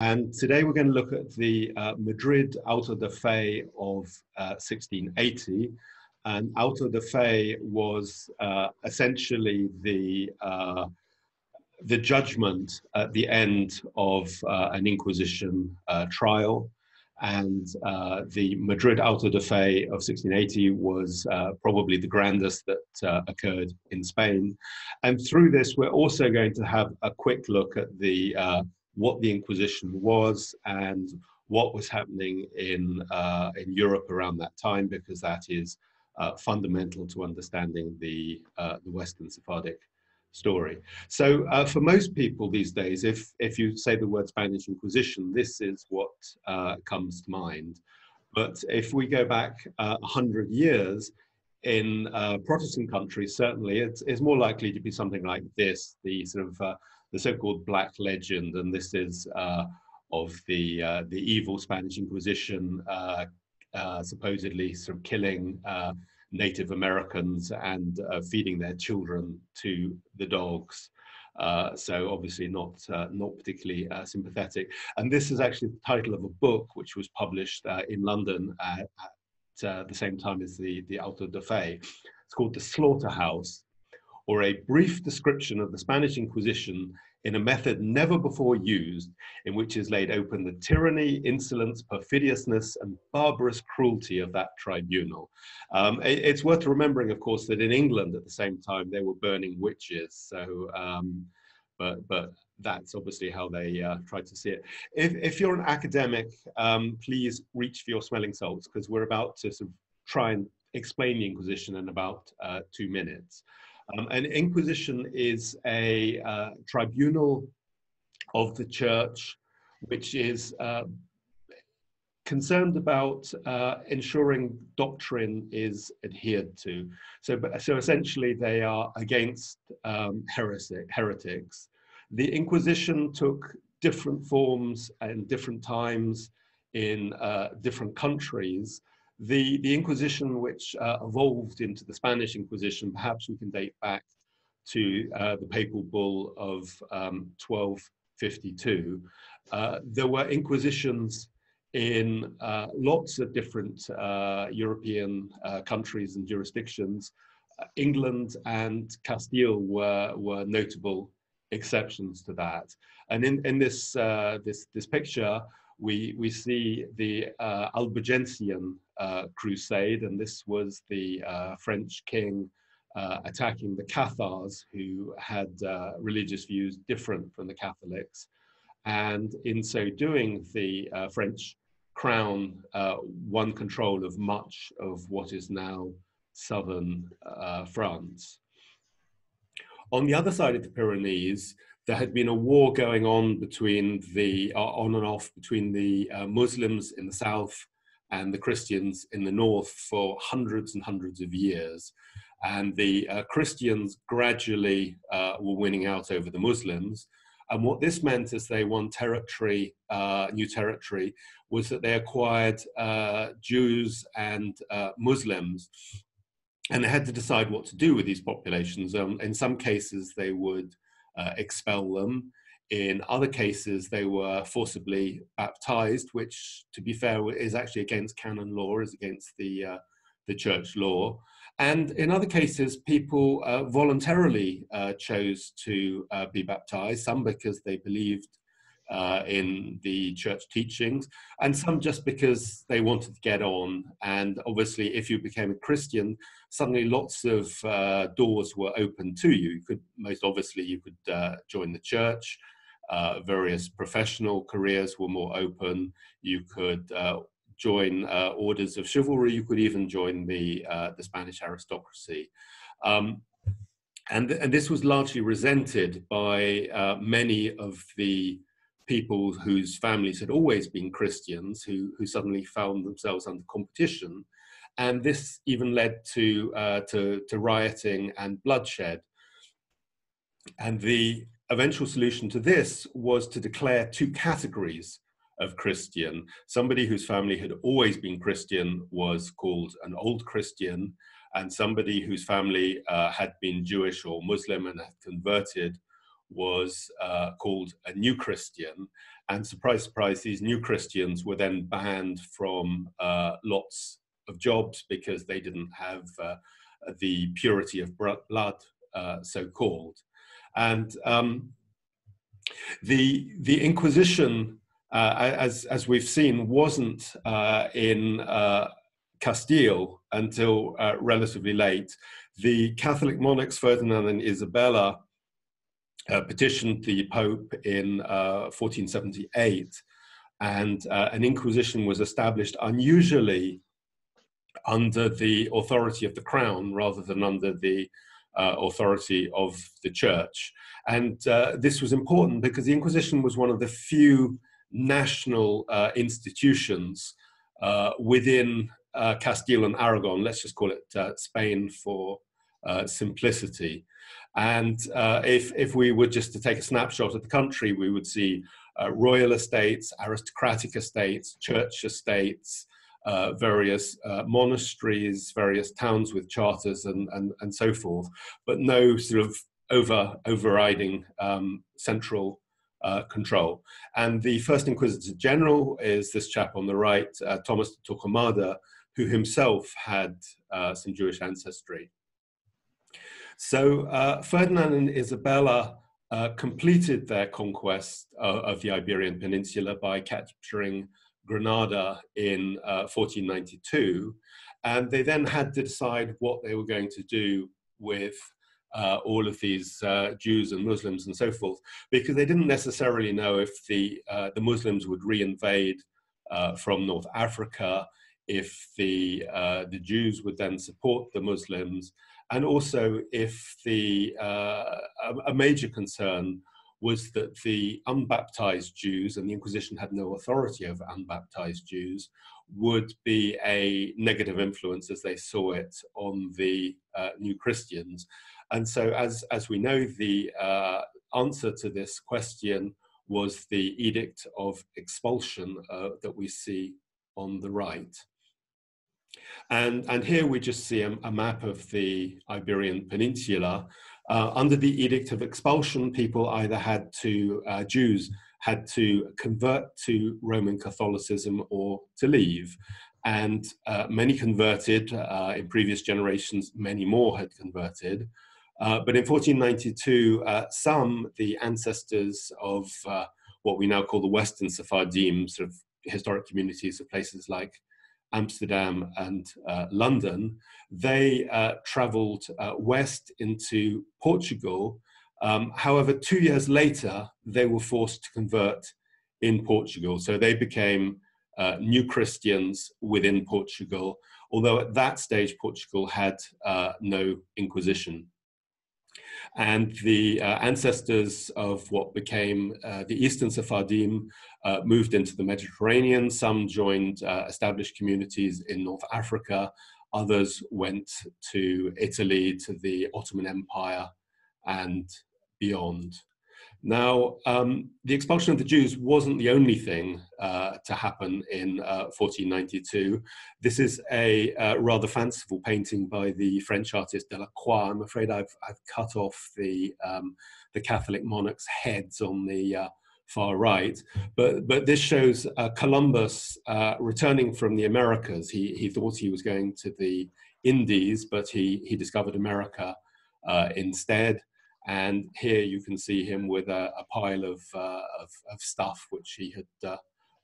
And today we're going to look at the uh, Madrid auto de fe of uh, 1680. And auto de fe was uh, essentially the, uh, the judgment at the end of uh, an Inquisition uh, trial. And the Madrid auto de fe of 1680 was probably the grandest that occurred in Spain. And through this, we're also going to have a quick look at the what the Inquisition was and what was happening in, uh, in Europe around that time, because that is uh, fundamental to understanding the, uh, the Western Sephardic story. So uh, for most people these days, if, if you say the word Spanish Inquisition, this is what uh, comes to mind. But if we go back uh, 100 years, in uh, Protestant countries, certainly, it's, it's, more likely to be something like this, the sort of the so-called Black Legend, and this is uh, of the uh, the evil Spanish Inquisition, uh, uh, supposedly sort of killing uh, Native Americans and feeding their children to the dogs. Uh, so obviously not uh, not particularly uh, sympathetic. And this is actually the title of a book which was published in London at the same time as the the Auto de Fe. It's called The Slaughterhouse, or a brief description of the Spanish Inquisition in a method never before used, in which is laid open the tyranny, insolence, perfidiousness, and barbarous cruelty of that tribunal. Um, it, it's worth remembering, of course, that in England at the same time they were burning witches. So, um, but but that's obviously how they uh, tried to see it. If if you're an academic, um, please reach for your smelling salts because we're about to sort of try and explain the Inquisition in about uh, two minutes. Um, an inquisition is a uh, tribunal of the church which is uh, concerned about uh, ensuring doctrine is adhered to. So, so essentially, they are against um, heretics. The Inquisition took different forms and different times in uh, different countries. The, the Inquisition, which uh, evolved into the Spanish Inquisition, perhaps we can date back to uh, the papal bull of um, 1252. Uh, there were inquisitions in uh, lots of different uh, European uh, countries and jurisdictions. England and Castile were, were notable exceptions to that. And in, in this, this, this picture, we, we see the uh, Albigensian crusade, and this was the uh, French king uh, attacking the Cathars, who had uh, religious views different from the Catholics. And in so doing, the uh, French crown won control of much of what is now southern France. On the other side of the Pyrenees, there had been a war going on between the uh, on and off between the uh, Muslims in the south and the Christians in the north for hundreds and hundreds of years. And the uh, Christians gradually uh, were winning out over the Muslims. And what this meant as they won territory, uh, new territory, was that they acquired uh, Jews and Muslims and they had to decide what to do with these populations. Um, in some cases, they would uh, expel them. In other cases, they were forcibly baptized, which, to be fair, is actually against canon law, is against the uh, the church law. And in other cases, people uh, voluntarily uh, chose to uh, be baptized, some because they believed uh, in the church teachings, and some just because they wanted to get on. And obviously, if you became a Christian, suddenly lots of uh, doors were open to you. You could, most obviously, you could join the church. Uh, various professional careers were more open. You could uh, join uh, orders of chivalry. You could even join the the Spanish aristocracy. Um, and, th- and, this was largely resented by many of the people whose families had always been Christians who, who suddenly found themselves under competition. And this even led to, uh, to, to rioting and bloodshed. And the eventual solution to this was to declare two categories of Christian. Somebody whose family had always been Christian was called an old Christian, and somebody whose family uh, had been Jewish or Muslim and had converted was uh, called a new Christian. and surprise, surprise, these new Christians were then banned from uh, lots of jobs because they didn't have uh, the purity of blood, uh, so called. And um, the, the Inquisition, uh, as, as we've seen, wasn't uh, in uh, Castile until relatively late. The Catholic monarchs, Ferdinand and Isabella, uh, petitioned the Pope in uh, 1478, and uh, an inquisition was established unusually under the authority of the crown rather than under the uh, authority of the church. And uh, this was important because the Inquisition was one of the few national uh, institutions within Castile and Aragon, let's just call it Spain for simplicity. And uh, if, if we were just to take a snapshot of the country, we would see uh, royal estates, aristocratic estates, church estates, uh, various uh, monasteries, various towns with charters, and, and, and so forth, but no sort of over, overriding um, central uh, control. And the first Inquisitor General is this chap on the right, uh, Thomas de Torquemada, who himself had some Jewish ancestry. So uh, Ferdinand and Isabella uh, completed their conquest uh, of the Iberian Peninsula by capturing Granada in 1492. Uh, and they then had to decide what they were going to do with uh, all of these uh, Jews and Muslims and so forth, because they didn't necessarily know if the, the Muslims would reinvade from North Africa, if the, the Jews would then support the Muslims, and also if the uh, a major concern was that the unbaptized Jews, and the Inquisition had no authority over unbaptized Jews, would be a negative influence as they saw it on the uh, new Christians. And so, as, as we know, the uh, answer to this question was the Edict of Expulsion uh, that we see on the right. And, and here we just see a, a map of the Iberian Peninsula. Uh, under the Edict of Expulsion, people either had to, uh, Jews had to convert to Roman Catholicism or to leave. And uh, many converted uh, in previous generations, many more had converted. Uh, but in 1492, uh, some, the ancestors of what we now call the Western Sephardim, sort of historic communities of places like Amsterdam and uh, London, they uh, traveled uh, west into Portugal. Um, however, two years later, they were forced to convert in Portugal. So they became uh, new Christians within Portugal, although at that stage, Portugal had uh, no Inquisition and the uh, ancestors of what became uh, the Eastern Sephardim uh, moved into the Mediterranean. Some joined uh, established communities in North Africa. Others went to Italy, to the Ottoman Empire, and beyond. Now, um, the expulsion of the Jews wasn't the only thing uh, to happen in uh, 1492. This is a uh, rather fanciful painting by the French artist Delacroix. I'm afraid I've, I've cut off the, um, the Catholic monarchs' heads on the uh, far right, but, but this shows uh, Columbus uh, returning from the Americas. He, he thought he was going to the Indies, but he, he discovered America instead. And here you can see him with a, a pile of, uh, of, of, stuff which he had uh,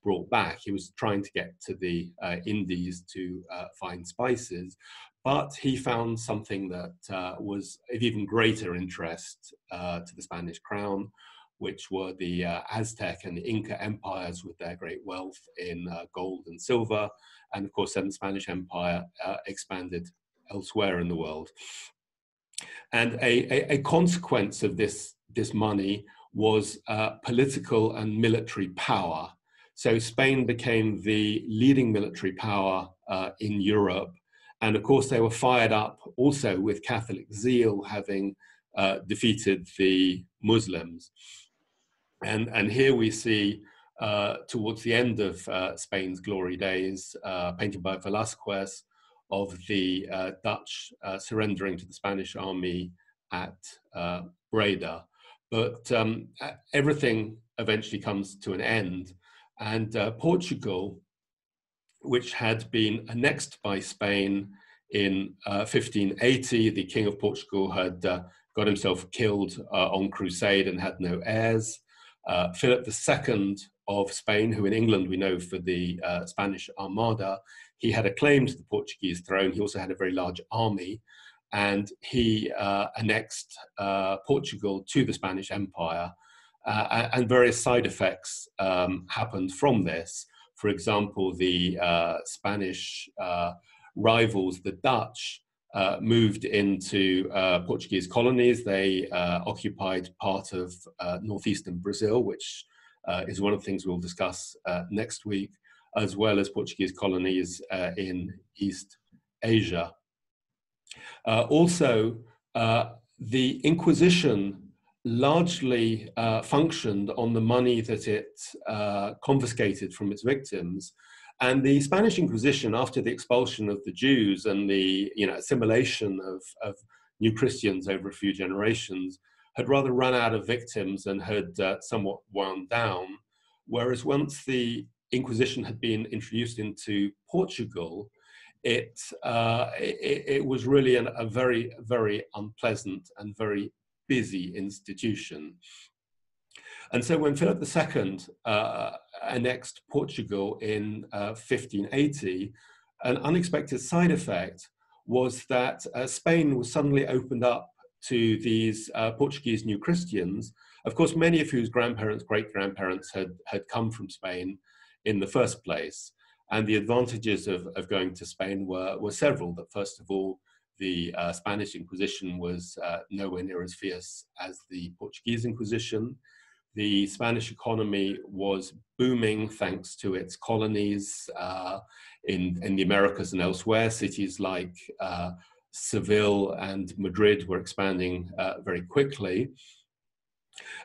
brought back. He was trying to get to the uh, Indies to uh, find spices, but he found something that uh, was of even greater interest uh, to the Spanish crown, which were the Aztec and the Inca empires with their great wealth in gold and silver. And of course, then the Spanish Empire expanded elsewhere in the world. And a, a, a consequence of this, this money was uh, political and military power. So Spain became the leading military power uh, in Europe. And of course, they were fired up also with Catholic zeal, having uh, defeated the Muslims. And, and here we see, uh, towards the end of uh, Spain's glory days, uh, painted by Velasquez, of the uh, Dutch uh, surrendering to the Spanish army at uh, Breda. But um, everything eventually comes to an end. And uh, Portugal, which had been annexed by Spain in uh, 1580, the King of Portugal had uh, got himself killed uh, on crusade and had no heirs. Uh, Philip II of Spain, who in England we know for the uh, Spanish Armada, he had a claim to the Portuguese throne. He also had a very large army, and he uh, annexed uh, Portugal to the Spanish Empire. Uh, and various side effects um, happened from this. For example, the uh, Spanish uh, rivals, the Dutch, uh, moved into Portuguese colonies. They occupied part of northeastern Brazil, which is one of the things we'll discuss next week as well as Portuguese colonies uh, in East Asia. Uh, also, uh, the Inquisition largely uh, functioned on the money that it uh, confiscated from its victims. And the Spanish Inquisition, after the expulsion of the Jews and the you know, assimilation of, of new Christians over a few generations, had rather run out of victims and had uh, somewhat wound down. Whereas once the Inquisition had been introduced into Portugal, it, uh, it, it, was really an, a very, very unpleasant and very busy institution. And so when Philip II uh, annexed Portugal in uh, 1580, an unexpected side effect was that uh, Spain was suddenly opened up to these uh, Portuguese New Christians, of course, many of whose grandparents, great grandparents had, had come from Spain in the first place. And the advantages of, of going to Spain were, were several. That first of all, the uh, Spanish Inquisition was uh, nowhere near as fierce as the Portuguese Inquisition. The Spanish economy was booming thanks to its colonies uh, in, in the Americas and elsewhere. Cities like uh, Seville and Madrid were expanding uh, very quickly.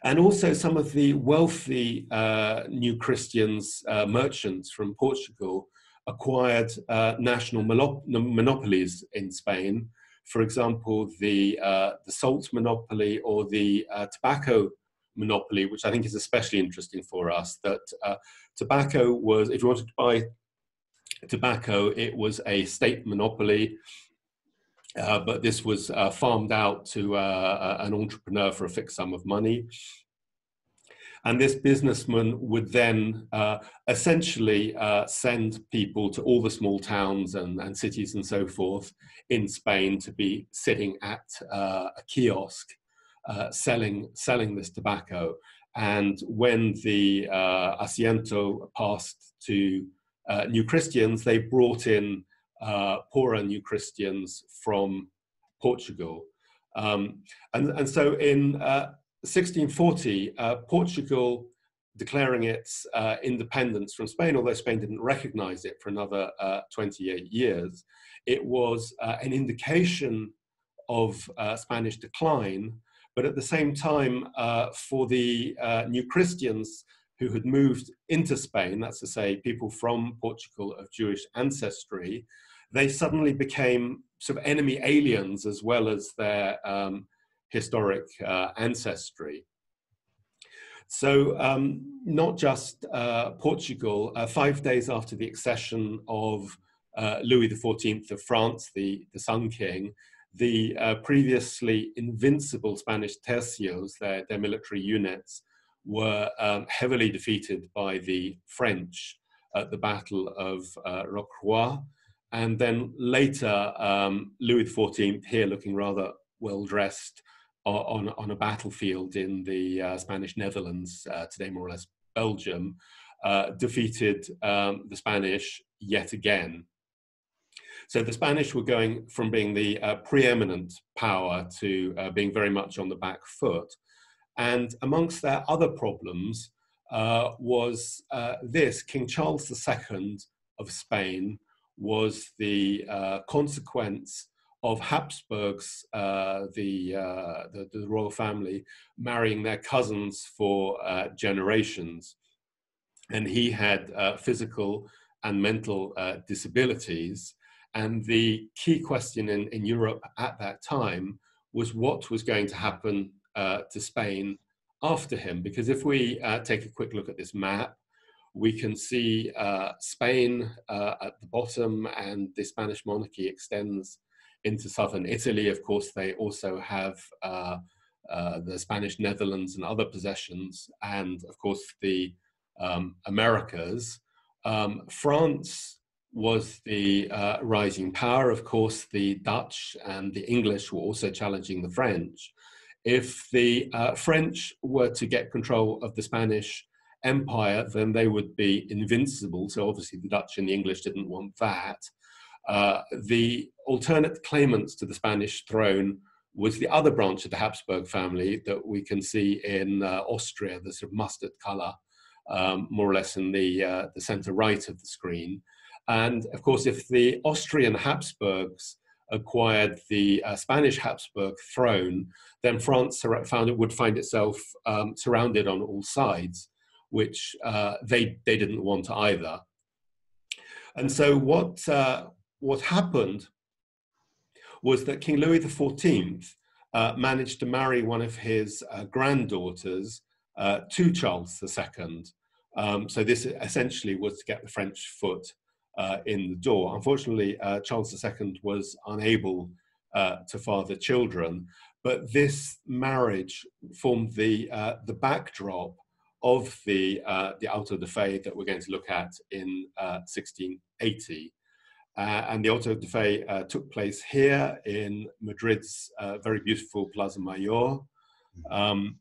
And also some of the wealthy uh, New Christians uh, merchants from Portugal acquired uh, national monop monopolies in Spain. For example, the, uh, the salt monopoly or the uh, tobacco monopoly, which I think is especially interesting for us, that uh, tobacco was, if you wanted to buy tobacco, it was a state monopoly uh, but this was uh, farmed out to uh, an entrepreneur for a fixed sum of money. And this businessman would then uh, essentially uh, send people to all the small towns and, and, cities and so forth in Spain to be sitting at a kiosk selling, selling this tobacco. And when the Asiento passed to New Christians, they brought in uh, poorer New Christians from Portugal. Um, and, and so in uh, 1640, uh, Portugal declaring its uh, independence from Spain, although Spain didn't recognize it for another uh, 28 years, it was an indication of Spanish decline. But at the same time, for the New Christians who had moved into Spain, that's to say, people from Portugal of Jewish ancestry, they suddenly became sort of enemy aliens as well as their um, historic uh, ancestry. So, um, not just uh, Portugal, uh, five days after the accession of uh, Louis XIV of France, the, the Sun King, the uh, previously invincible Spanish tercios, their, their military units, were um, heavily defeated by the French at the Battle of uh, Rocroi. And then later, um, Louis XIV, here looking rather well dressed on, on a battlefield in the uh, Spanish Netherlands, uh, today more or less Belgium, uh, defeated um, the Spanish yet again. So the Spanish were going from being the uh, preeminent power to uh, being very much on the back foot. And amongst their other problems uh, was this King Charles II of Spain was the uh, consequence of Habsburgs, uh, the, uh, the, the, royal family, marrying their cousins for uh, generations. And he had uh, physical and mental uh, disabilities. And the key question in, in Europe at that time was what was going to happen to Spain after him. Because if we take a quick look at this map, we can see uh, Spain uh, at the bottom and the Spanish monarchy extends into southern Italy. Of course, they also have uh, uh, the Spanish Netherlands and other possessions, and of course, the um, Americas. Um, France was the uh, rising power. Of course, the Dutch and the English were also challenging the French. If the uh, French were to get control of the Spanish empire, then they would be invincible. So obviously the Dutch and the English didn't want that. Uh, the alternate claimants to the Spanish throne was the other branch of the Habsburg family that we can see in uh, Austria, the sort of mustard color, um, more or less in the, uh, the center right of the screen. And of course, if the Austrian Habsburgs acquired the uh, Spanish Habsburg throne, then France found it would find itself um, surrounded on all sides which uh, they, they didn't want either. And so what, uh, what happened was that King Louis XIV uh, managed to marry one of his uh, granddaughters uh, to Charles II. Um, so this essentially was to get the French foot uh, in the door. Unfortunately, Charles II was unable to father children, but this marriage formed the, the backdrop of the, uh, the Auto de Fe that we're going to look at in uh, 1680. Uh, and the Auto de Fe uh, took place here in Madrid's uh, very beautiful Plaza Mayor. Um,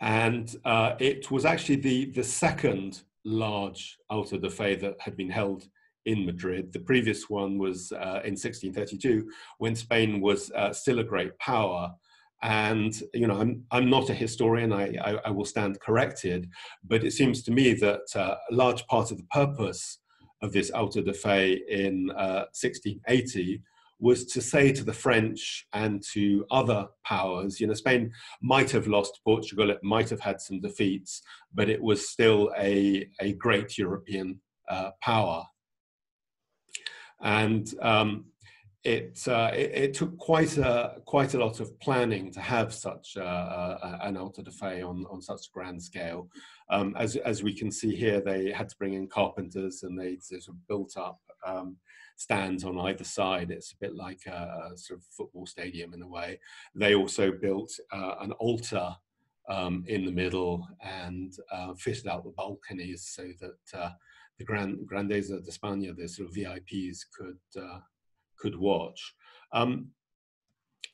and uh, it was actually the, the second large Auto de Fe that had been held in Madrid. The previous one was in 1632 when Spain was still a great power and you know i'm, I'm not a historian I, I, I will stand corrected but it seems to me that uh, a large part of the purpose of this auto de fe in uh, 1680 was to say to the french and to other powers you know spain might have lost portugal it might have had some defeats but it was still a, a great european uh, power. And um, it, uh, it, it, took quite a quite a lot of planning to have such uh, uh, an auto de fe on, on such a grand scale. Um, as, as we can see here, they had to bring in carpenters and they sort of built up um, stands on either side. It's a bit like a, a, sort of football stadium in a way. They also built uh, an altar um, in the middle and uh, fitted out the balconies so that uh, the Grand Grandeza de España, the sort of VIPs, could could watch. Um,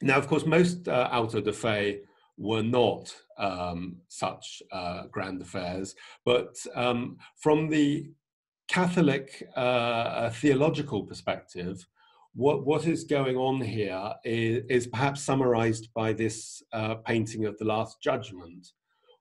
now, of course, most uh, auto de fe were not um, such uh, grand affairs, but um, from the Catholic uh, theological perspective, what, what is going on here is, is perhaps summarized by this uh, painting of the Last Judgment,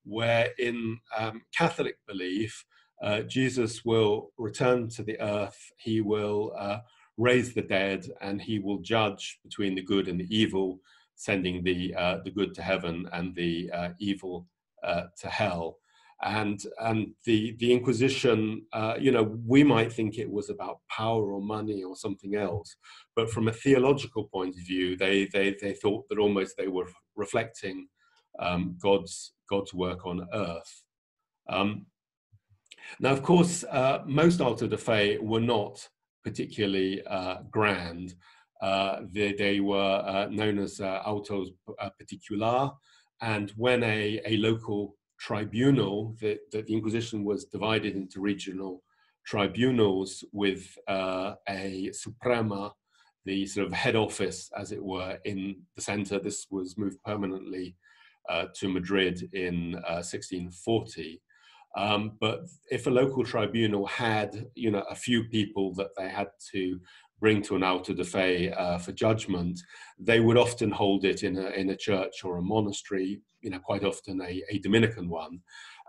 where in um, Catholic belief, uh, Jesus will return to the earth, he will uh, raise the dead, and he will judge between the good and the evil, sending the, uh, the good to heaven and the uh, evil uh, to hell. And, and the, the Inquisition, uh, you know, we might think it was about power or money or something else, but from a theological point of view, they, they, they thought that almost they were reflecting um, God's, God's work on earth. Um, now, of course, uh, most auto de fe were not particularly uh, grand. Uh, they, they, were uh, known as uh, autos uh, particular, and when a, a local tribunal, the, the, Inquisition was divided into regional tribunals with uh, a suprema, the sort of head office, as it were, in the center. This was moved permanently to Madrid in 1640. Um, but if a local tribunal had, you know, a few people that they had to bring to an auto de fe uh, for judgment, they would often hold it in a, in a church or a monastery, you know, quite often a, a Dominican one.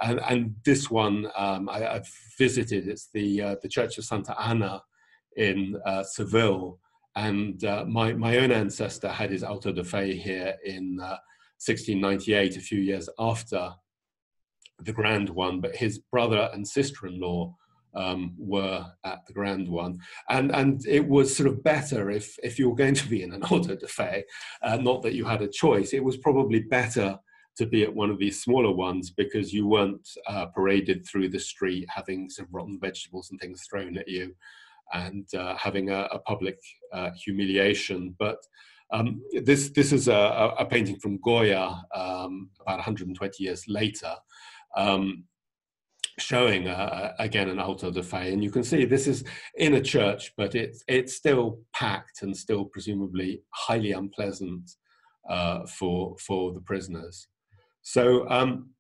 And, and this one um, I, have visited, it's the, uh, the Church of Santa Ana in uh, Seville. And uh, my, my own ancestor had his auto de fe here in 1698, uh, a few years after the grand one, but his brother and sister-in-law um, were at the grand one, and and it was sort of better if if you were going to be in an auto de fe, uh, not that you had a choice. It was probably better to be at one of these smaller ones because you weren't uh, paraded through the street having some rotten vegetables and things thrown at you and uh, having a, a public uh, humiliation. But um, this this is a, a painting from Goya um, about 120 years later, um, showing uh, again an auto de fe, and you can see this is in a church, but it's it's still packed and still presumably highly unpleasant uh, for for the prisoners. So um,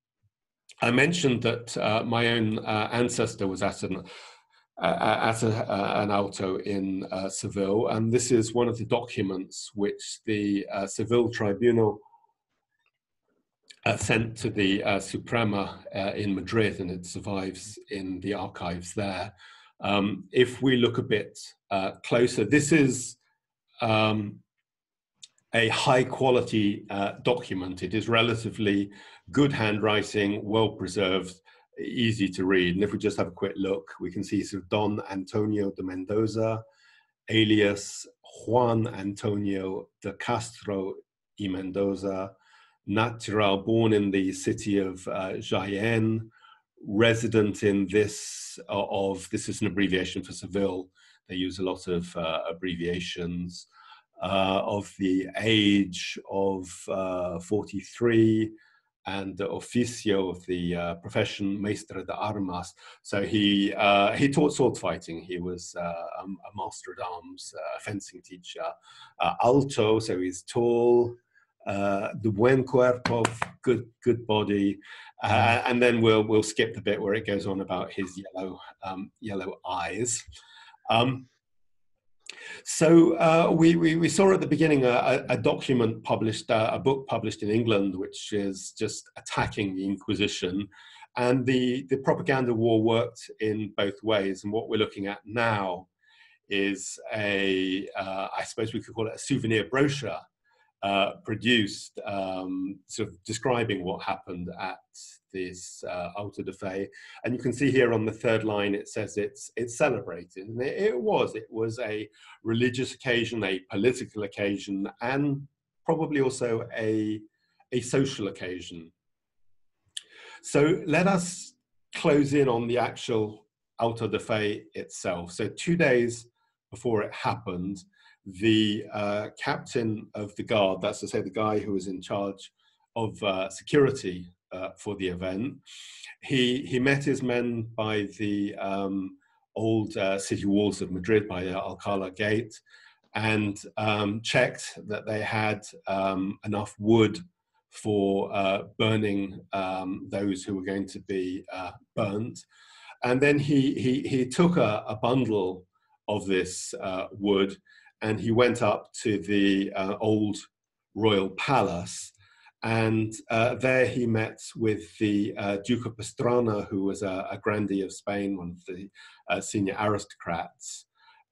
I mentioned that uh, my own uh, ancestor was at an uh, at a, uh, an auto in uh, Seville, and this is one of the documents which the uh, Seville Tribunal uh, sent to the uh, Suprema in Madrid, and it survives in the archives there. Um, if we look a bit closer, this is um, a high quality document. It is relatively good handwriting, well preserved, easy to read. And if we just have a quick look, we can see sort of Don Antonio de Mendoza, alias Juan Antonio de Castro y Mendoza, natural, born in the city of uh, Jaén, resident in this uh, of this is an abbreviation for Seville. They use a lot of uh, abbreviations. Uh, of the age of uh, 43, and the officio of the uh, profession, maestre de armas. So he he taught sword fighting. He was a, master at arms, a fencing teacher. Alto, so he's tall. Uh, the buen cuerpo, good good body, mm-hmm. and then we'll we'll skip the bit where it goes on about his yellow um, yellow eyes. Um, so uh, we, we, we, saw at the beginning a, a document published, uh, a book published in England, which is just attacking the Inquisition. And the, the propaganda war worked in both ways. And what we're looking at now is a, uh, I suppose we could call it a souvenir brochure uh, produced, um, sort of describing what happened at this uh, Auto de Fe. And you can see here on the third line, it says it's, it's celebrated. And it, it was. It was a religious occasion, a political occasion, and probably also a, a social occasion. So let us close in on the actual Auto de Fe itself. So two days before it happened, the uh, captain of the guard, that's to say the guy who was in charge of uh, security uh, for the event. He, he met his men by the um, old uh, city walls of Madrid, by the Alcala Gate, and um, checked that they had um, enough wood for uh, burning um, those who were going to be uh, burnt. And then he, he, he took a, a bundle of this uh, wood and he went up to the uh, old royal palace and uh, there he met with the uh, Duke of Pastrana, who was a, a, grandee of Spain, one of the uh, senior aristocrats.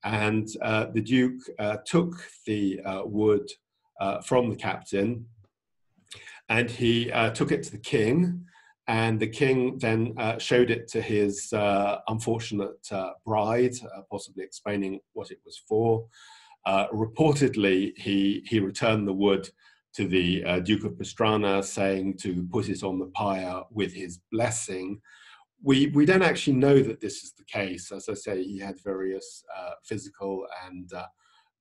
And uh, the Duke uh, took the wood from the captain and he took it to the king. And the king then showed it to his unfortunate bride, possibly explaining what it was for. Reportedly, he, he returned the wood to the uh, Duke of Pastrana saying to put it on the pyre with his blessing. We, we don't actually know that this is the case. As I say, he had various uh, physical and uh,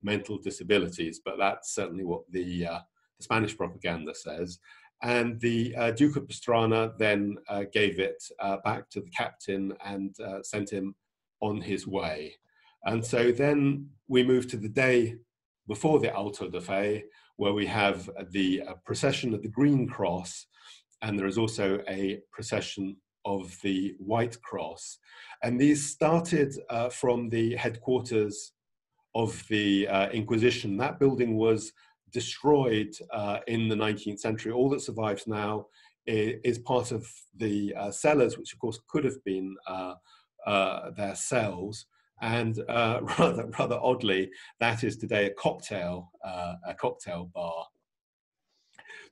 mental disabilities, but that's certainly what the, uh, the Spanish propaganda says. And the uh, Duke of Pastrana then uh, gave it back to the captain and sent him on his way. And so then we move to the day before the Auto de Fe, where we have the uh, procession of the Green Cross, and there is also a procession of the White Cross. And these started uh, from the headquarters of the uh, Inquisition. That building was destroyed uh, in the 19th century. All that survives now is, is part of the uh, cellars, which of course could have been uh, their cells. And uh, rather, rather oddly, that is today a cocktail, uh, a cocktail bar.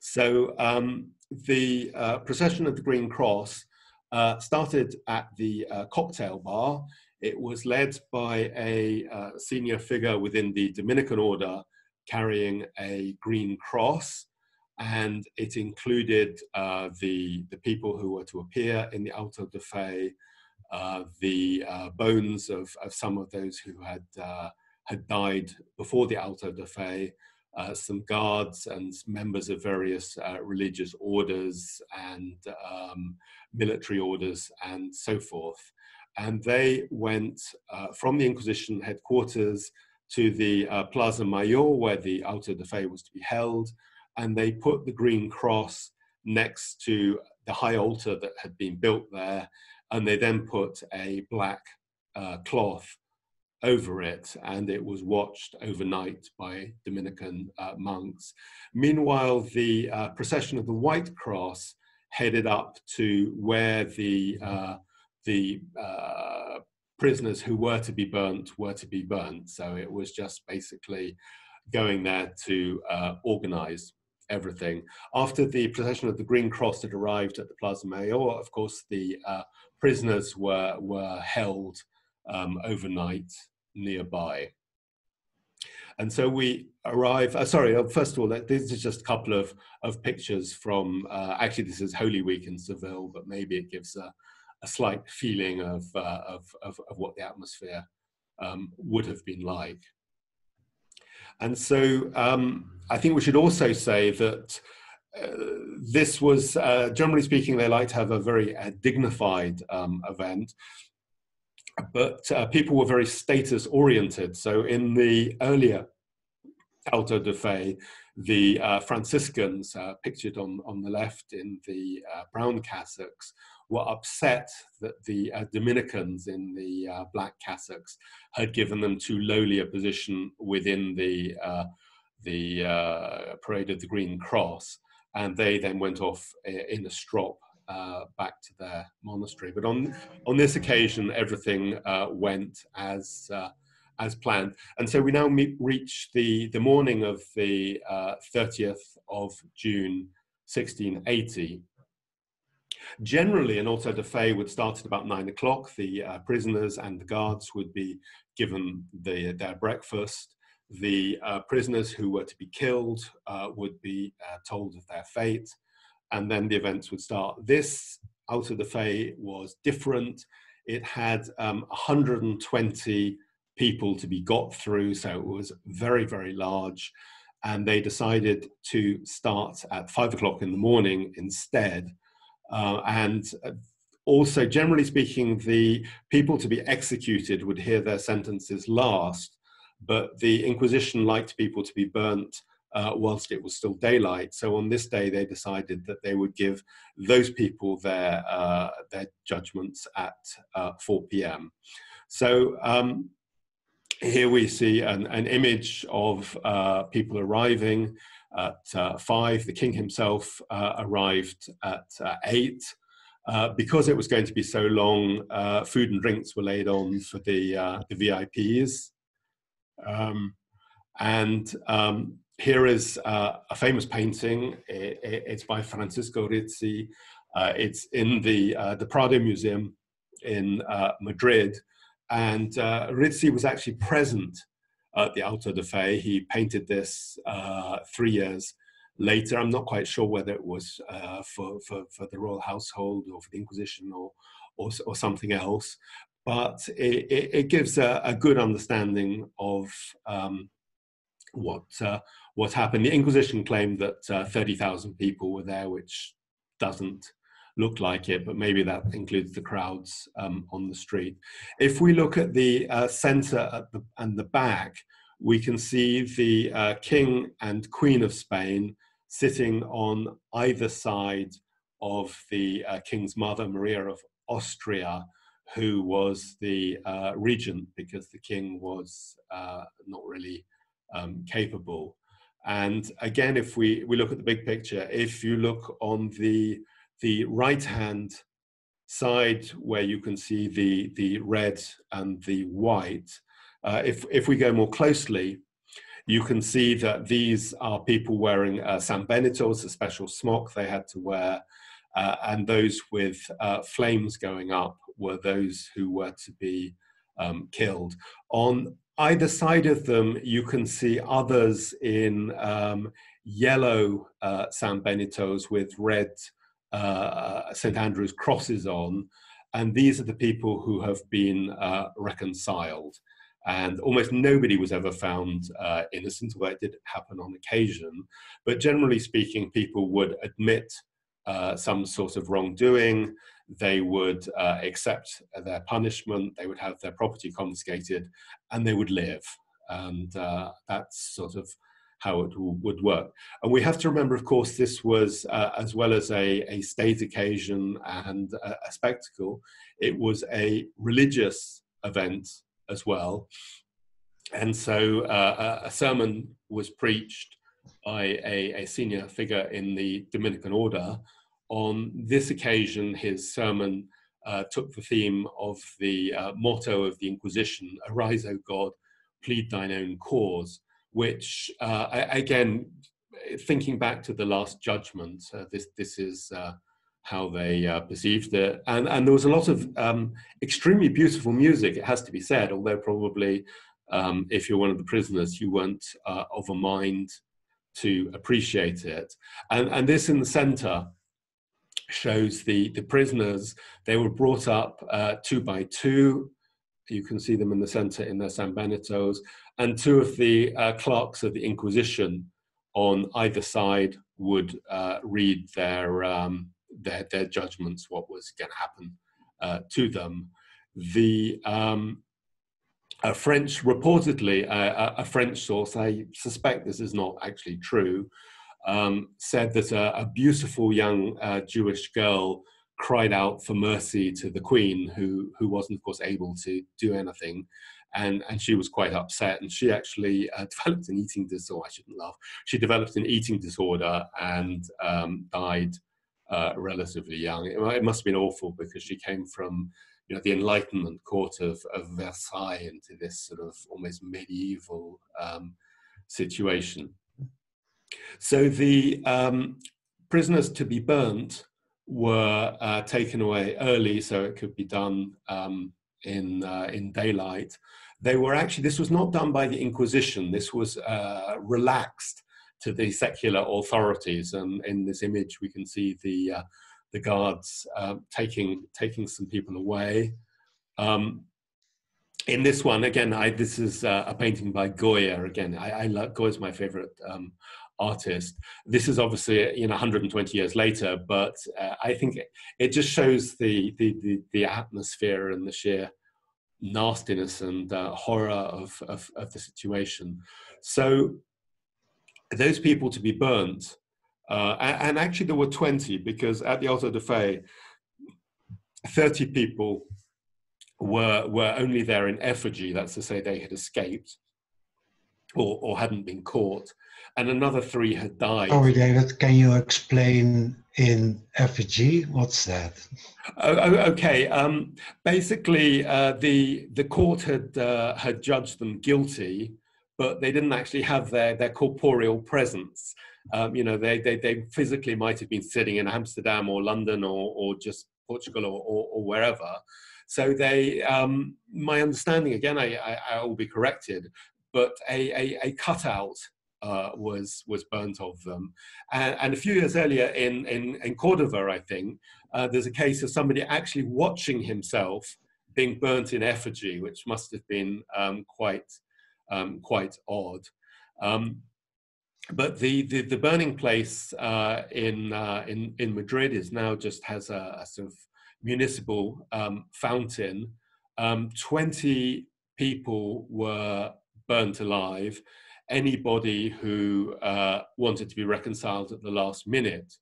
So um, the uh, procession of the Green Cross uh, started at the uh, cocktail bar. It was led by a uh, senior figure within the Dominican order carrying a green cross. and it included the, the people who were to appear in the Auto de Fe, the uh, bones of, of some of those who had, uh, had died before the Auto de Fe, uh, some guards and members of various uh, religious orders and um, military orders and so forth. And they went from the Inquisition headquarters to the Plaza Mayor, where the Auto de Fe was to be held, and they put the green cross next to the high altar that had been built there, and they then put a black uh, cloth over it, and it was watched overnight by Dominican uh, monks. Meanwhile, the uh, procession of the White Cross headed up to where the uh, the uh, prisoners who were to be burnt were to be burnt. So it was just basically going there to uh, organize everything. After the procession of the Green Cross had arrived at the Plaza Mayor, of course, the uh, prisoners were, were held um, overnight nearby. And so we arrive, uh, sorry, uh, first of all, this is just a couple of, of pictures from, uh, actually this is Holy Week in Seville, but maybe it gives a, a slight feeling of, uh, of, of, of, what the atmosphere um, would have been like. And so um, I think we should also say that uh, this was, uh, generally speaking, they like to have a very uh, dignified um, event, but uh, people were very status oriented. So in the earlier Auto de Fe, the uh, Franciscans, uh, pictured on, on the left in the brown cassocks, were upset that the uh, Dominicans in the uh, black cassocks had given them too lowly a position within the uh, the uh, parade of the Green Cross, and they then went off in a strop uh, back to their monastery. But on on this occasion, everything uh, went as as planned, and so we now meet, reach the the morning of the 30th of June, 1680 Generally, an auto de fe would start at about nine o'clock. The uh, prisoners and the guards would be given the, their breakfast. The uh, prisoners who were to be killed uh, would be uh, told of their fate, and then the events would start. This auto de fe was different. It had um, 120 people to be got through, so it was very, very large. And they decided to start at five o'clock in the morning instead uh, and uh, also, generally speaking, the people to be executed would hear their sentences last, but the Inquisition liked people to be burnt uh, whilst it was still daylight. So on this day, they decided that they would give those people their uh, their judgments at uh, 4 p.m. So um, here we see an, an image of uh, people arriving at uh, five. The king himself uh, arrived at uh, eight. Uh, because it was going to be so long, uh, food and drinks were laid on for the, the VIPs. Um, and um, here is a famous painting. It, it, it's by Francisco Rizzi. it's in the, the Prado Museum in Madrid. And Rizzi was actually present at the Auto de Fe. He painted this uh, three years later. I'm not quite sure whether it was uh, for, for, for, the royal household or for the Inquisition or, or, or something else, but it, it, it gives a, a, good understanding of um, what, uh, what happened. The Inquisition claimed that uh, 30,000 people were there, which doesn't look like it, but maybe that includes the crowds um, on the street. If we look at the uh, center at the, and the back, we can see the uh, King and Queen of Spain sitting on either side of the uh, King's mother, Maria of Austria, who was the uh, regent because the King was uh, not really um, capable. And again, if we, we look at the big picture, if you look on the the right hand side where you can see the, the red and the white, uh, if, if we go more closely, you can see that these are people wearing uh, San Benito's, a special smock they had to wear, uh, and those with uh, flames going up were those who were to be um, killed. On either side of them, you can see others in um, yellow uh, San Benitos with red uh, St. Andrew's crosses on. And these are the people who have been uh, reconciled. And almost nobody was ever found uh, innocent, although it did happen on occasion. But generally speaking, people would admit uh, some sort of wrongdoing, they would uh, accept their punishment, they would have their property confiscated, and they would live. And uh, that's sort of how it would work. And we have to remember, of course, this was, uh, as well as a, a state occasion and a, a, spectacle, it was a religious event as well. And so uh, a sermon was preached by a, a, senior figure in the Dominican order. On this occasion, his sermon uh, took the theme of the uh, motto of the Inquisition Arise, O God, plead thine own cause which uh, again, thinking back to the Last Judgment, uh, this this is uh, how they uh, perceived it, and and there was a lot of um, extremely beautiful music. It has to be said, although probably um, if you're one of the prisoners, you weren't uh, of a mind to appreciate it, and and this in the centre shows the the prisoners. They were brought up uh, two by two. You can see them in the center in their San Benitos and two of the uh, clerks of the Inquisition on either side would uh, read their, um, their, their judgments, what was going to happen uh, to them. The um, a French, reportedly, uh, a French source, I suspect this is not actually true, um, said that a, a beautiful young uh, Jewish girl cried out for mercy to the Queen, who, who wasn't, of course, able to do anything and and she was quite upset and she actually uh, developed an eating disorder. I shouldn't laugh. She developed an eating disorder and um, died uh, relatively young. It, it, must have been awful because she came from you know the enlightenment court of, of versailles into this sort of almost medieval um, situation. So the um, prisoners to be burnt were uh, taken away early so it could be done um, in uh, in daylight. They were actually this was not done by the Inquisition. This was uh, relaxed to the secular authorities, and in this image we can see the uh, the guards uh, taking taking some people away. Um, in this one, again, I, this is uh, a painting by Goya. Again, I, I love Goya's my favorite um, artist. This is obviously you know 120 years later, but uh, I think it, it, just shows the, the, the the atmosphere and the sheer nastiness and uh, horror of, of, of the situation. So those people to be burnt, uh, and, and, actually there were 20 because at the Auto de Fe, 30 people were were only there in effigy. That's to say, they had escaped or, or hadn't been caught and another three had died. Sorry, David, can you explain in effigy? What's that? Oh, okay. Um, basically, uh, the the court had uh, had judged them guilty, but they didn't actually have their their corporeal presence. Um, you know, they, they they physically might have been sitting in Amsterdam or London or or just Portugal or, or, or wherever. So they, um, my understanding again, I, I, I will be corrected, but a, a, a cutout uh, was was burnt of them. And, and, a few years earlier in in, in Cordova, I think, uh, there's a case of somebody actually watching himself being burnt in effigy, which must have been um, quite um, quite odd. Um, but the, the, the burning place uh, in uh, in in Madrid is now just has a, a sort of municipal um, fountain. Um, twenty people were burnt alive anybody who uh, wanted to be reconciled at the last minute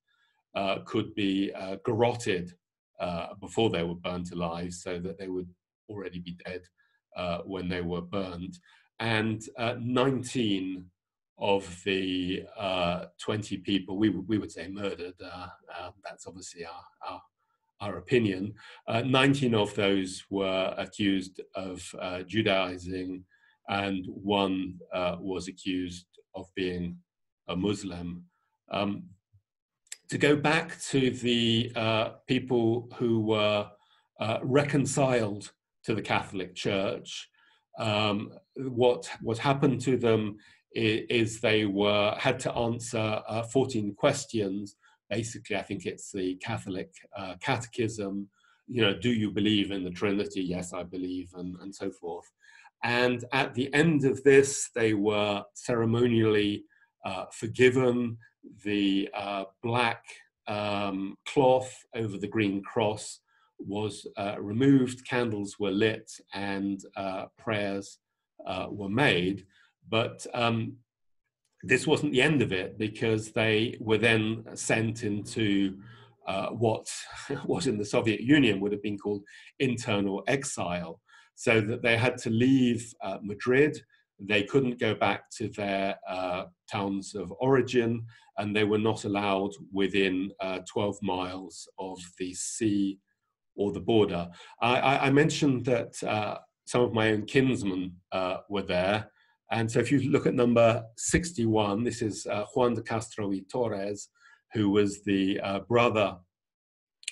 uh, could be uh, garroted uh, before they were burnt alive so that they would already be dead uh, when they were burned. And uh, 19 of the 20 people, we, we would say murdered, that's obviously our, our, our opinion, 19 of those were accused of Judaizing and one uh, was accused of being a Muslim. Um, to go back to the uh, people who were uh, reconciled to the Catholic Church. Um, what what happened to them is, is they were had to answer uh, 14 questions. Basically, I think it's the Catholic uh, Catechism. You know, do you believe in the Trinity? Yes, I believe, and, and so forth. And at the end of this, they were ceremonially uh, forgiven. The uh, black um, cloth over the green cross was uh, removed, candles were lit, and uh, prayers uh, were made. But um, this wasn't the end of it because they were then sent into uh, what was in the Soviet Union would have been called internal exile, so that they had to leave uh, Madrid. They couldn't go back to their uh, towns of origin, and they were not allowed within 12 miles of the sea or the border. I, I mentioned that uh, some of my own kinsmen uh, were there. And so if you look at number 61, this is uh, Juan de Castro y Torres, who was the uh, brother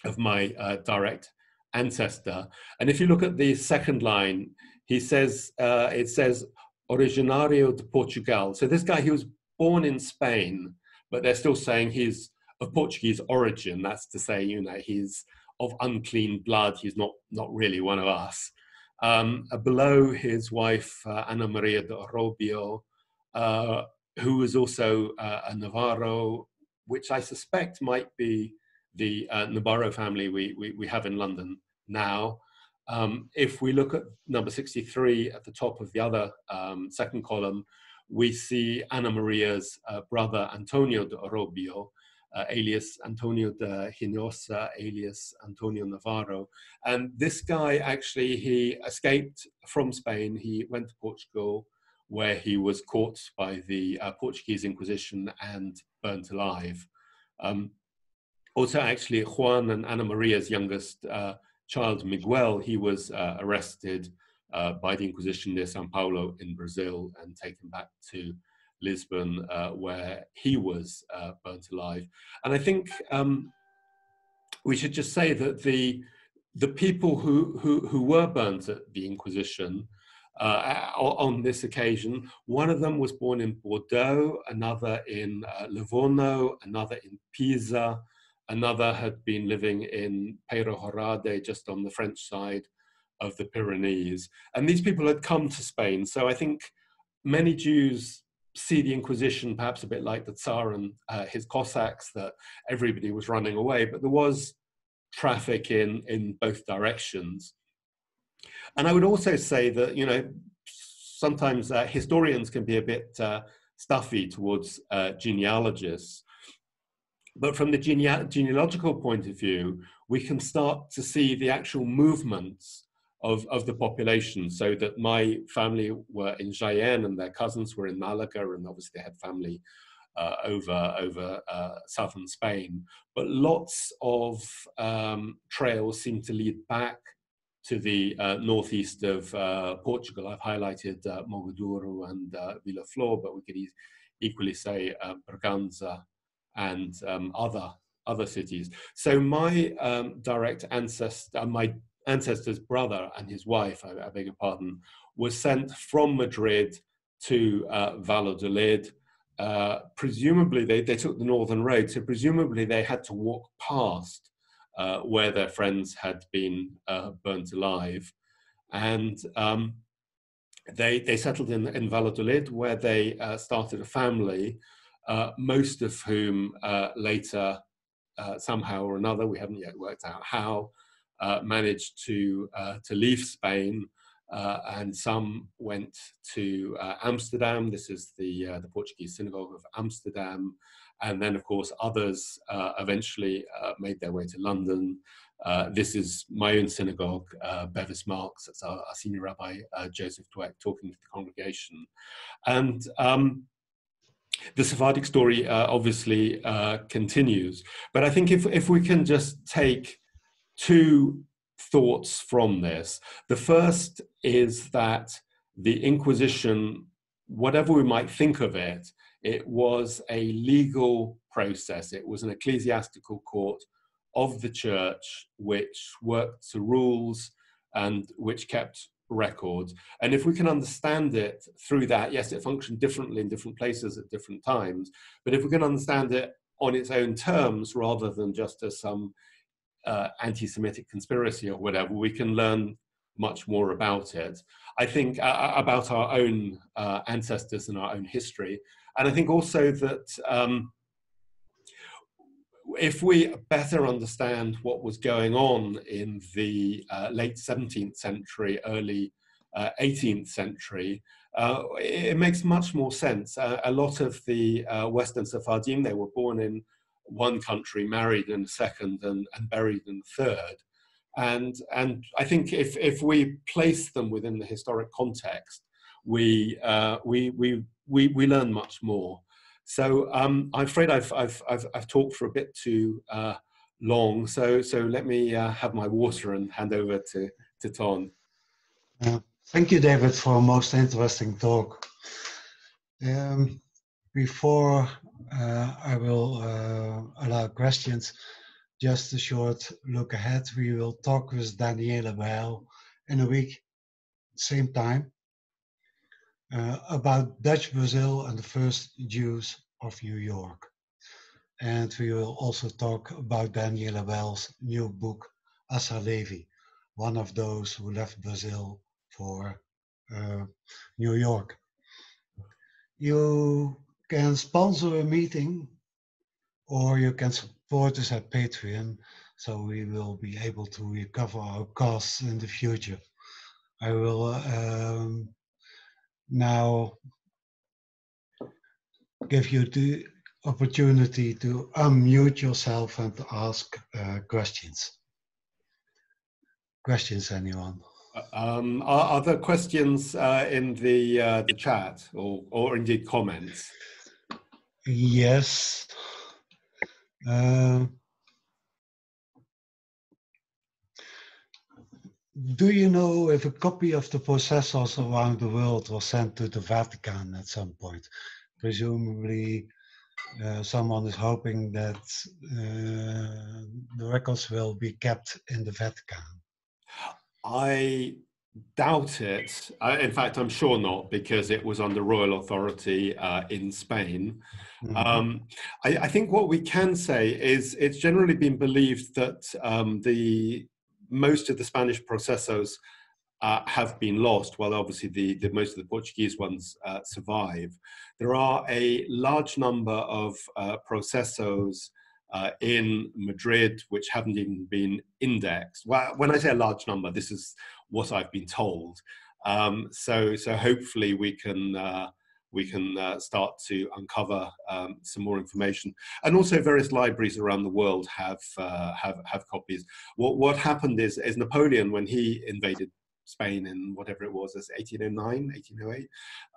of my uh, direct ancestor. And if you look at the second line, he says, uh, it says, originario de Portugal. So this guy, he was born in Spain, but they're still saying he's of Portuguese origin. That's to say, you know, he's of unclean blood. He's not, not really one of us. Um, below his wife, uh, Ana Maria de Orobio, uh, who was also uh, a Navarro, which I suspect might be the uh, Navarro family we, we, we, have in London now. Um, if we look at number 63 at the top of the other um, second column, we see Anna Maria's uh, brother Antonio de Orobio, uh, alias Antonio de Hinosa, alias Antonio Navarro. And this guy actually, he escaped from Spain. He went to Portugal where he was caught by the uh, Portuguese Inquisition and burnt alive. Um, also, actually, Juan and Ana Maria's youngest uh, child, Miguel, he was uh, arrested uh, by the Inquisition near Sao Paulo in Brazil and taken back to Lisbon, uh, where he was burnt alive. And I think um, we should just say that the the people who who, who were burnt at the Inquisition uh, on this occasion, one of them was born in Bordeaux, another in uh, Livorno, another in Pisa, another had been living in Peyrehorade, just on the French side of the Pyrenees. And these people had come to Spain. So I think many Jews see the Inquisition perhaps a bit like the Tsar and uh, his Cossacks, that everybody was running away, but there was traffic in, in both directions. And I would also say that, you know, sometimes uh, historians can be a bit uh, stuffy towards uh, genealogists. But from the gene- genealogical point of view, we can start to see the actual movements of, of the population. So that my family were in Jaén and their cousins were in Malaga, and obviously they had family uh, over over uh, southern Spain. But lots of um, trails seem to lead back to the uh, northeast of uh, Portugal. I've highlighted uh, and uh, Vila Flor, but we could e equally say uh, Braganza and um, other other cities. So my um, direct ancestor, my ancestor's brother and his wife, I, I beg your pardon, were sent from Madrid to uh, Valladolid. Uh, presumably, they, they took the northern road, so presumably they had to walk past uh, where their friends had been uh, burnt alive. And um, they, they settled in, in Valladolid, where they uh, started a family, uh, most of whom uh, later, somehow or another, we haven't yet worked out how, uh, managed to uh, to leave Spain, uh, and some went to uh, Amsterdam. This is the uh, the Portuguese synagogue of Amsterdam, and then of course others eventually made their way to London. this is my own synagogue, Bevis Marks. That's our, our senior rabbi Joseph Dweck talking to the congregation, and. Um, the Sephardic story uh, obviously uh, continues. But I think if, if we can just take two thoughts from this. The first is that the Inquisition, whatever we might think of it, it was a legal process, it was an ecclesiastical court of the church which worked to rules and which kept records. And if we can understand it through that, yes, it functioned differently in different places at different times, but if we can understand it on its own terms rather than just as some uh, anti-Semitic conspiracy or whatever, we can learn much more about it. I think uh, uh, about our own uh, ancestors and our own history. And I think also that um, if we better understand what was going on in the uh, late 17th century, early uh, 18th century, uh, it, makes much more sense. a lot of the Western Sephardim, they were born in one country, married in a second, and, and buried in the third and and I think if if we place them within the historic context, we uh, we, we we we learn much more. So um, I'm afraid I've, I've I've I've talked for a bit too uh, long. So so let me uh, have my water and hand over to to Ton. thank you, David, for a most interesting talk. Um, before uh, I will uh, allow questions, just a short look ahead. We will talk with Daniela Weil in a week, same time, uh, about Dutch Brazil and the first Jews of New York. And we will also talk about Daniela Bell's new book, Asa Levi, one of those who left Brazil for uh, New York. You can sponsor a meeting or you can support us at Patreon so we will be able to recover our costs in the future. I will um, now give you the opportunity to unmute yourself and to ask uh, questions. Questions, anyone? Um, are, are, there questions uh, in the uh, the chat or or indeed comments? Yes. Uh, do you know if a copy of the procesos around the world was sent to the Vatican at some point? Presumably, uh, someone is hoping that uh, the records will be kept in the Vatican. I doubt it. I, in fact, I'm sure not because it was under royal authority uh, in Spain. Mm-hmm. Um, I, I, think what we can say is it's generally been believed that um, the most of the Spanish procesos uh, have been lost, while obviously the, the most of the Portuguese ones uh, survive. There are a large number of uh, procesos uh, in Madrid which haven't even been indexed. Well, when I say a large number, this is what I've been told. Um, so, so hopefully we can uh, we can uh, start to uncover um, some more information. And also, various libraries around the world have uh, have have copies. What what happened is is Napoleon when he invaded Spain in whatever it was, as 1809, 1808.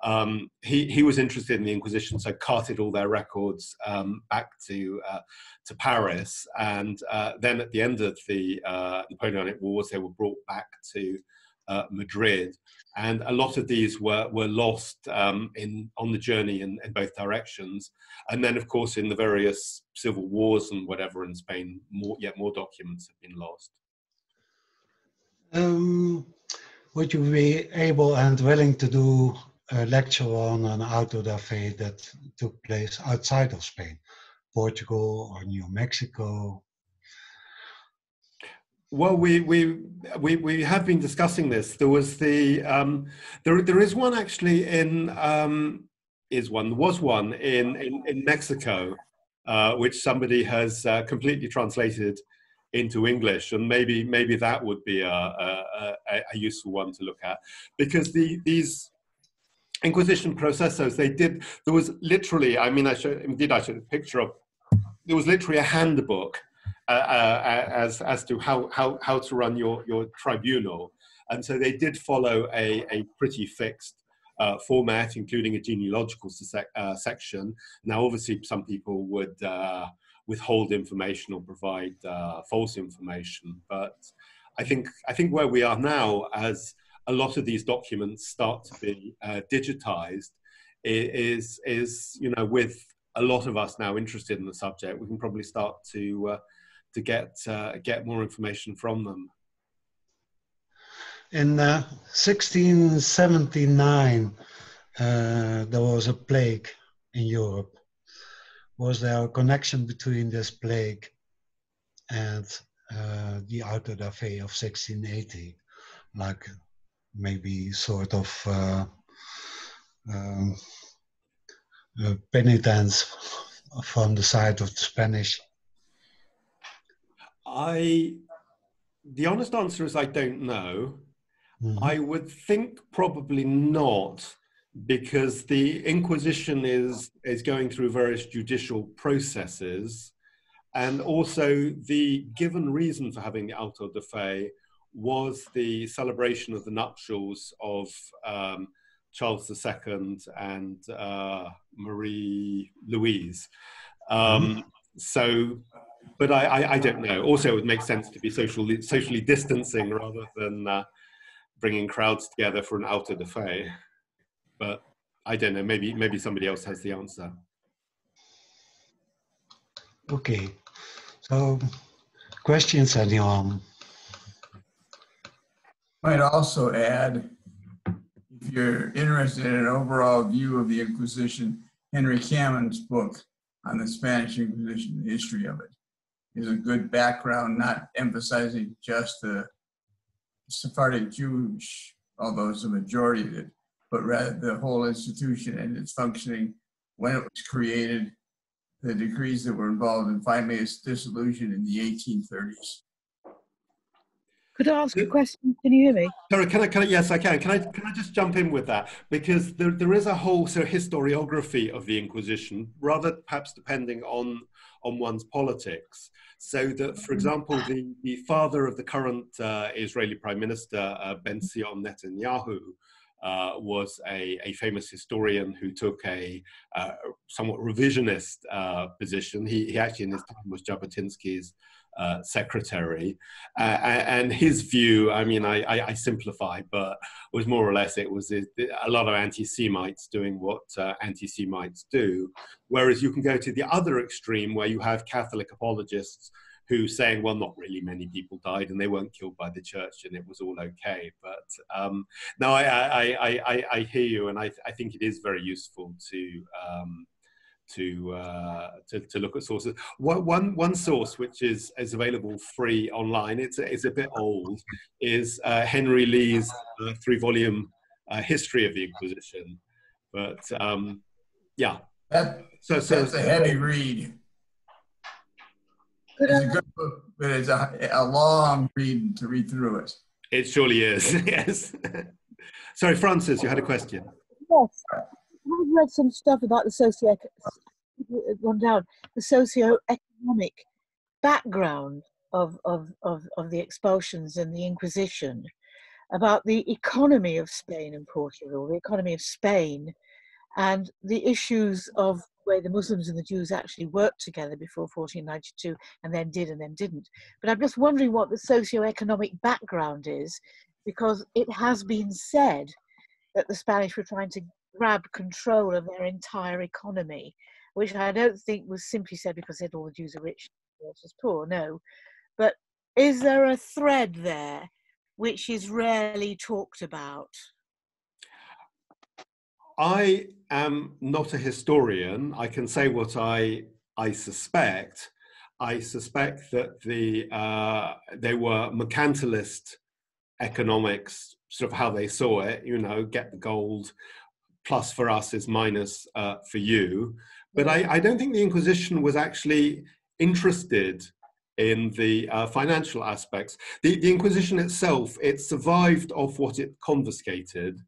Um, he, he was interested in the Inquisition, so carted all their records um, back to, uh, to Paris. And uh, then at the end of the uh, Napoleonic Wars, they were brought back to uh, Madrid. And a lot of these were, were lost um, in, on the journey in, in both directions. And then, of course, in the various civil wars and whatever in Spain, more, yet more documents have been lost. Um, would you be able and willing to do a lecture on an auto da fe that took place outside of Spain, Portugal or New Mexico? Well, we, we we we have been discussing this. There was the um, there there is one actually in um, is one was one in in, in Mexico, uh, which somebody has uh, completely translated into English, and maybe maybe that would be a, a, a useful one to look at because the these Inquisition procesos they did there was literally I mean I showed indeed I showed a picture of there was literally a handbook as as to how how how to run your your tribunal, and so they did follow a a pretty fixed. Uh, format, including a genealogical uh, section. Now, obviously, some people would uh, withhold information or provide uh, false information. But I think I think where we are now, as a lot of these documents start to be uh, digitized, is is you know with a lot of us now interested in the subject, we can probably start to uh, to get uh, get more information from them. In uh, 1679, uh, there was a plague in Europe. Was there a connection between this plague and uh, the Auto da Fe of 1680? Like maybe sort of uh, um, penitence from the side of the Spanish? I, the honest answer is I don't know. Mm-hmm. I would think probably not, because the Inquisition is is going through various judicial processes, and also the given reason for having the auto de fe was the celebration of the nuptials of um, Charles II and uh, Marie Louise. Um, mm-hmm. so, but I, I, I, don't know. Also, it would make sense to be socially socially distancing rather than uh, bringing crowds together for an auto de fe. But I don't know. Maybe maybe somebody else has the answer. Okay. So, questions, anyone? Might also add, if you're interested in an overall view of the Inquisition, Henry Kamen's book on the Spanish Inquisition, the history of it, is a good background, not emphasizing just the Sephardic Jews, although it's a majority of it, but rather the whole institution and its functioning when it was created, the decrees that were involved, and finally its dissolution in the 1830s. Could I ask a question? Can you hear me? Sorry, can I, can I, yes, I can. Can I, can I just jump in with that? Because there, there is a whole so historiography of the Inquisition, rather perhaps depending on, on one's politics. So that, for example, the, the father of the current uh, Israeli Prime Minister, uh, Benzion Netanyahu, uh, was a, a, famous historian who took a uh, somewhat revisionist uh, position. He, he, actually, in his time, was Jabotinsky's uh, secretary. Uh, and his view, I mean, I, I, I, simplify, but was more or less it was a, lot of anti Semites doing what uh, anti Semites do. Whereas you can go to the other extreme where you have Catholic apologists who saying, well, not really many people died and they weren't killed by the church and it was all okay. But um, no, I, I, I, I, hear you and I, I think it is very useful to. Um, to, uh, to, to look at sources. One, one source which is, is available free online, it's, it's a bit old, is uh, Henry Lea's uh, three volume uh, history of the Inquisition. But um, yeah. That, so, so, that's a heavy read. It's a good book, but it's a, a long read to read through it. It surely is, yes. Sorry, Francis, you had a question. Yes. I've read some stuff about the socio run down the socio-economic background of, of, of, of the expulsions and the Inquisition, about the economy of Spain and Portugal, the economy of Spain, and the issues of where the Muslims and the Jews actually worked together before 1492 and then did and then didn't. But I'm just wondering what the socio-economic background is, because it has been said that the Spanish were trying to grab control of their entire economy, which I don't think was simply said because they said all the Jews are rich is poor. No, but is there a thread there which is rarely talked about? I am not a historian. I can say what I I suspect. I suspect that the uh, they were mercantilist economics, sort of how they saw it. You know, get the gold, plus for us is minus uh, for you. But I, I, don't think the Inquisition was actually interested in the uh, financial aspects. The, the, Inquisition itself, it survived off what it confiscated.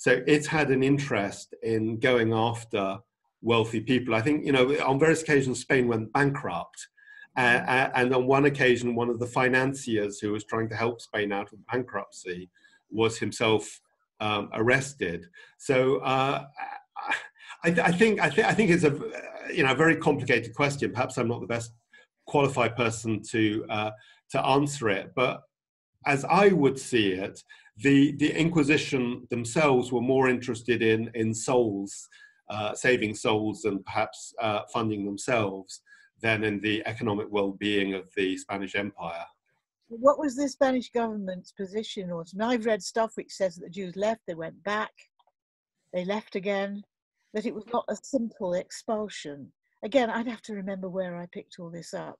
So it had an interest in going after wealthy people. I think, you know, on various occasions, Spain went bankrupt. Uh, and on one occasion, one of the financiers who was trying to help Spain out of bankruptcy was himself um, arrested. So uh, I, th- I, think I, th- I think it's a you know a very complicated question. Perhaps I'm not the best qualified person to uh, to answer it, but as I would see it, the the Inquisition themselves were more interested in in souls, uh, saving souls, and perhaps uh, funding themselves than in the economic well-being of the Spanish Empire. What was the Spanish government's position? on Or I've read stuff which says that the Jews left, they went back, they left again, that it was not a simple expulsion. Again, I'd have to remember where I picked all this up.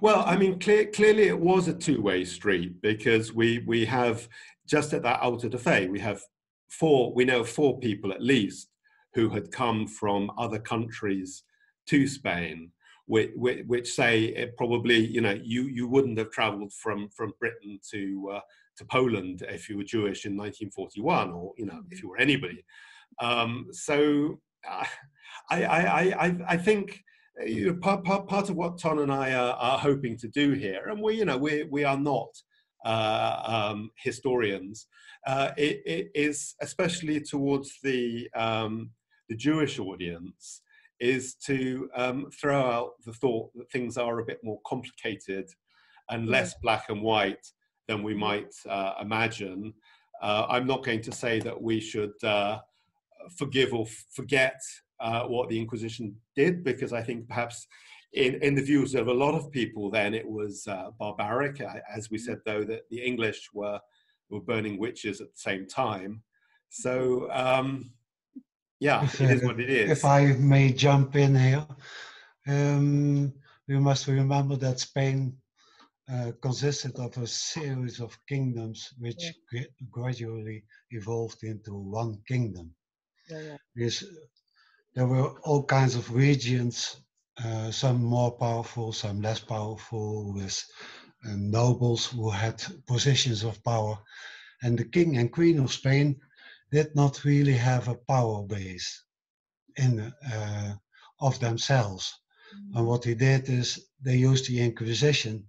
Well, I mean, clear, clearly it was a two-way street because we we have just at that Auto de Fe, we have four, we know four people at least who had come from other countries to Spain, which, which, which say it probably, you know, you, you wouldn't have traveled from, from Britain to, uh, to Poland if you were Jewish in 1941 or, you know, if you were anybody. Um, so uh, I, I, I, I think you know, part, part, part of what Ton and I are, are hoping to do here, and we, you know, we, we are not uh, um, historians, uh, it, it is especially towards the um, the Jewish audience, is to um, throw out the thought that things are a bit more complicated and less black and white than we might uh, imagine. Uh, I'm not going to say that we should uh, forgive or forget uh, what the Inquisition did, because I think perhaps in, in the views of a lot of people then it was uh, barbaric. As we said, though, that the English were, were burning witches at the same time. So, um, yeah, if, it is what it is. If I may jump in here, um, we must remember that Spain uh, consisted of a series of kingdoms which yeah. gradually evolved into one kingdom. Yeah, yeah. There were all kinds of regions uh, some more powerful, some less powerful, with uh, nobles who had positions of power. And the king and queen of Spain did not really have a power base in uh, of themselves. Mm-hmm. And what they did is they used the Inquisition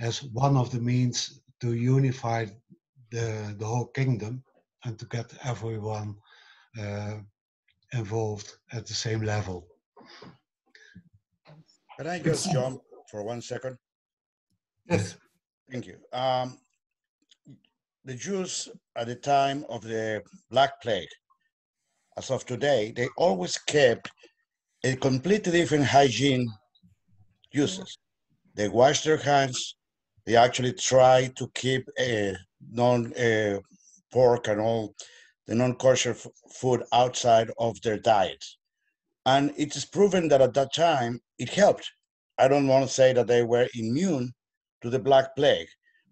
as one of the means to unify the, the whole kingdom and to get everyone uh, involved at the same level. Can I just jump for one second? Yes. Thank you. Um, the Jews at the time of the Black Plague, as of today, they always kept a completely different hygiene uses. They wash their hands. They actually try to keep a non uh, pork and all the non-kosher food outside of their diets. And it is proven that at that time it helped. I don't want to say that they were immune to the Black Plague,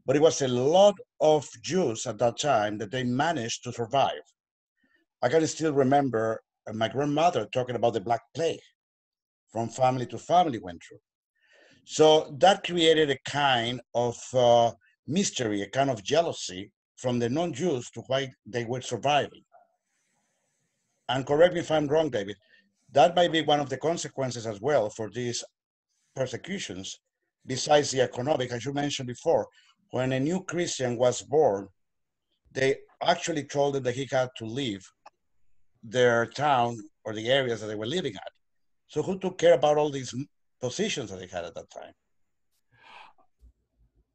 but it was a lot of Jews at that time that they managed to survive. I can still remember uh, my grandmother talking about the Black Plague from family to family went through. So that created a kind of uh, mystery, a kind of jealousy from the non Jews to why they were surviving. And correct me if I'm wrong, David, that might be one of the consequences as well for these persecutions, besides the economic, as you mentioned before. When a new Christian was born, they actually told him that he had to leave their town or the areas that they were living at. So who took care about all these positions that they had at that time?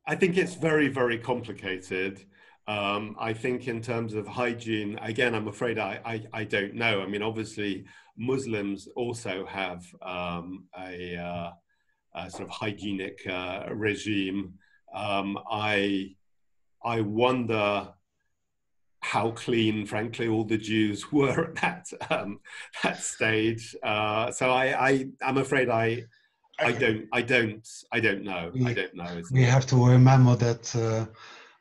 I think it's very, very complicated. Um, I think in terms of hygiene, again, I'm afraid I, I, I, don't know. I mean, obviously, Muslims also have um, a, uh, a, sort of hygienic uh, regime. Um, I I wonder how clean, frankly, all the Jews were at that um, that stage. Uh, so I, I I'm afraid I. I don't. I don't. I don't know. We, I don't know. We have to remember that uh,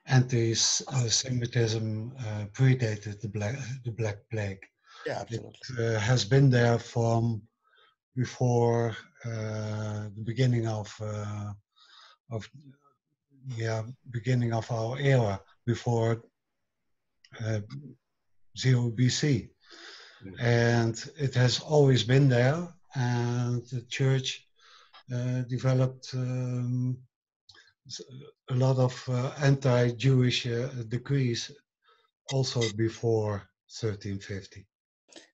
anti-Semitism uh, predated the black the Black Plague. Yeah, absolutely. It uh, has been there from before uh, the beginning of uh, of yeah beginning of our era before uh, zero BC, and it has always been there. And the church uh, developed um, a lot of uh, anti-Jewish decrees also before 1350.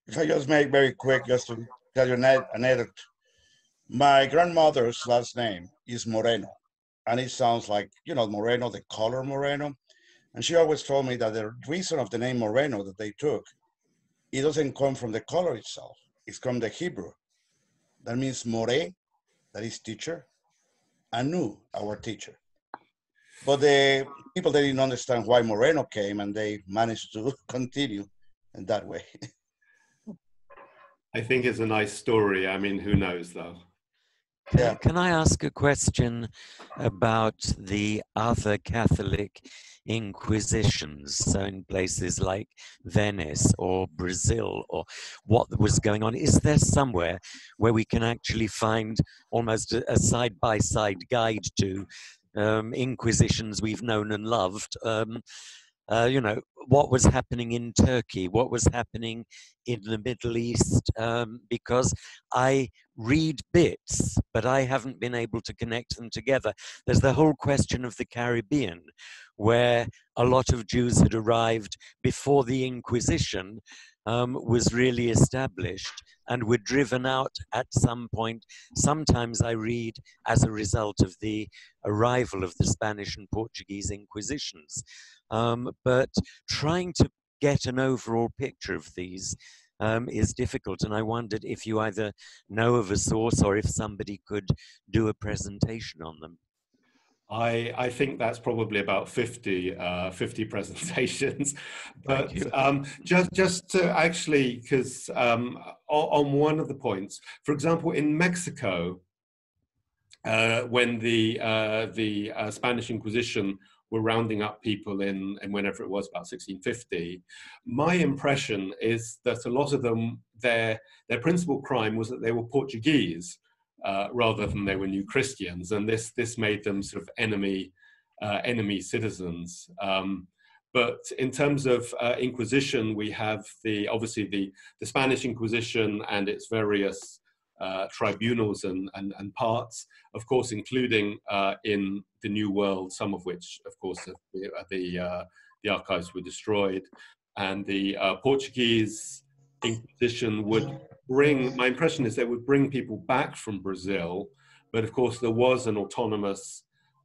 If I just make very quick, just to tell you an anecdote. My grandmother's last name is Moreno, and it sounds like, you know, Moreno, the color Moreno. And she always told me that the reason of the name Moreno that they took, it doesn't come from the color itself. It's from the Hebrew. That means more, that is teacher, anu, our teacher. but the people they didn't understand why Moreno came, and they managed to continue in that way. I think it's a nice story. I mean, who knows though? Yeah. Can I ask a question about the other Catholic inquisitions, so in places like Venice or Brazil, or what was going on? Is there somewhere where we can actually find almost a side by side guide to um, inquisitions we've known and loved? Um, uh, you know, what was happening in Turkey, what was happening in the Middle East, um, because I read bits, but I haven't been able to connect them together. There's the whole question of the Caribbean, where a lot of Jews had arrived before the Inquisition um, was really established and were driven out at some point. Sometimes I read as a result of the arrival of the Spanish and Portuguese Inquisitions. Um, but trying to get an overall picture of these um, is difficult. And I wondered if you either know of a source or if somebody could do a presentation on them. I, I think that's probably about 50, uh, 50 presentations. But um, just, just to actually, because um, on, on, one of the points, for example, in Mexico, uh, when the, uh, the uh, Spanish Inquisition were rounding up people in, in whenever it was, about 1650, my impression is that a lot of them, their, their principal crime was that they were Portuguese uh, rather than they were new Christians. And this, this made them sort of enemy, uh, enemy citizens. Um, but in terms of uh, Inquisition, we have the obviously the, the Spanish Inquisition and its various uh, tribunals and, and, and, parts, of course, including uh, in the New World, some of which, of course, the, the, the archives were destroyed. And the Portuguese Inquisition would bring, my impression is they would bring people back from Brazil, but of course, there was an autonomous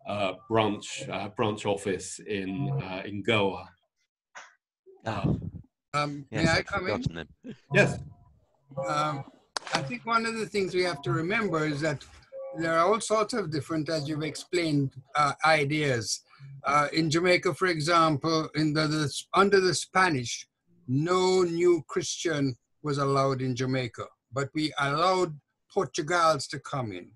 uh, branch, uh, branch office in, in Goa. Oh. Um, yes, may I come in? Yes. Um, I think one of the things we have to remember is that there are all sorts of different, as you've explained, uh, ideas. Uh, in Jamaica, for example, in the, the, under the Spanish, no new Christian was allowed in Jamaica, but we allowed Portugals to come in.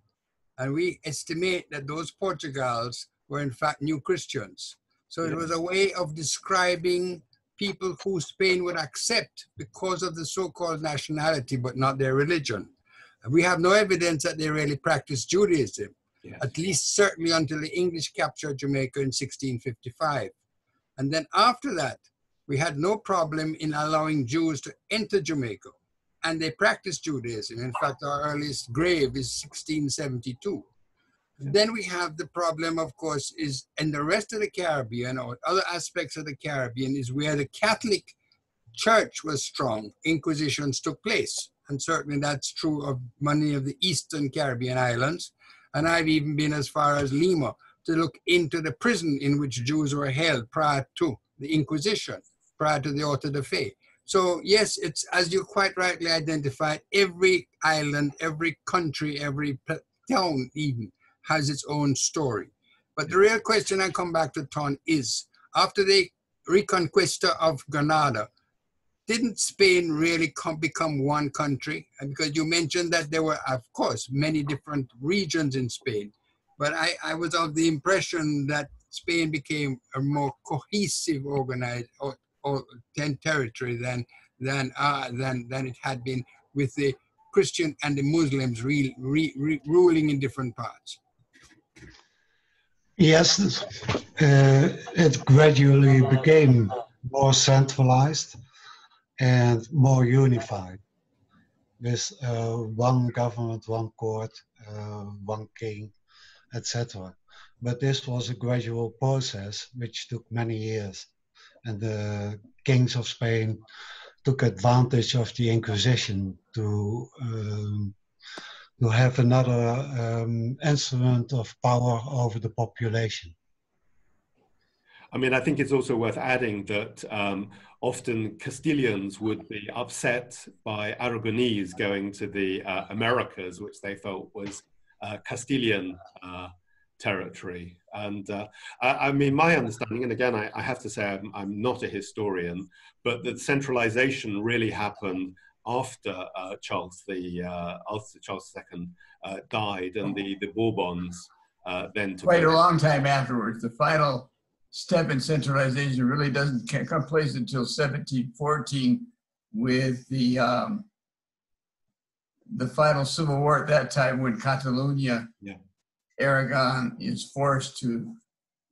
And we estimate that those Portugals were in fact new Christians. So it was a way of describing people who Spain would accept because of the so-called nationality, but not their religion. We have no evidence that they really practiced Judaism, yes. at least certainly until the English captured Jamaica in 1655. And then after that, we had no problem in allowing Jews to enter Jamaica. And they practiced Judaism. In fact, our earliest grave is 1672. Then we have the problem, of course, is in the rest of the Caribbean or other aspects of the Caribbean is where the Catholic Church was strong, inquisitions took place. And certainly that's true of many of the Eastern Caribbean islands. And I've even been as far as Lima to look into the prison in which Jews were held prior to the Inquisition, prior to the Auto de Fe. So yes, it's as you quite rightly identified, every island, every country, every town even has its own story. But the real question I come back to, Ton, is after the reconquista of Granada, didn't Spain really come, become one country? And because you mentioned that there were, of course, many different regions in Spain, but I, I was of the impression that Spain became a more cohesive organized or, or territory than than uh, than than it had been with the Christian and the Muslims re, re, re, ruling in different parts. Yes, uh, it gradually became more centralized and more unified with uh, one government, one court, uh, one king, etc. But this was a gradual process which took many years. And the kings of Spain took advantage of the Inquisition to um, to have another um, instrument of power over the population. I mean, I think it's also worth adding that um, often Castilians would be upset by Aragonese going to the uh, Americas, which they felt was uh, Castilian uh, territory. And uh, I, I, mean, my understanding, and again, I, I have to say I'm, I'm, not a historian, but that centralization really happened after uh, Charles the uh, after Charles II uh, died, and the the Bourbons uh, then took quite a long time afterwards. The final step in centralization really doesn't come place until 1714 with the um, the final civil war at that time when Catalonia, yeah. Aragon is forced to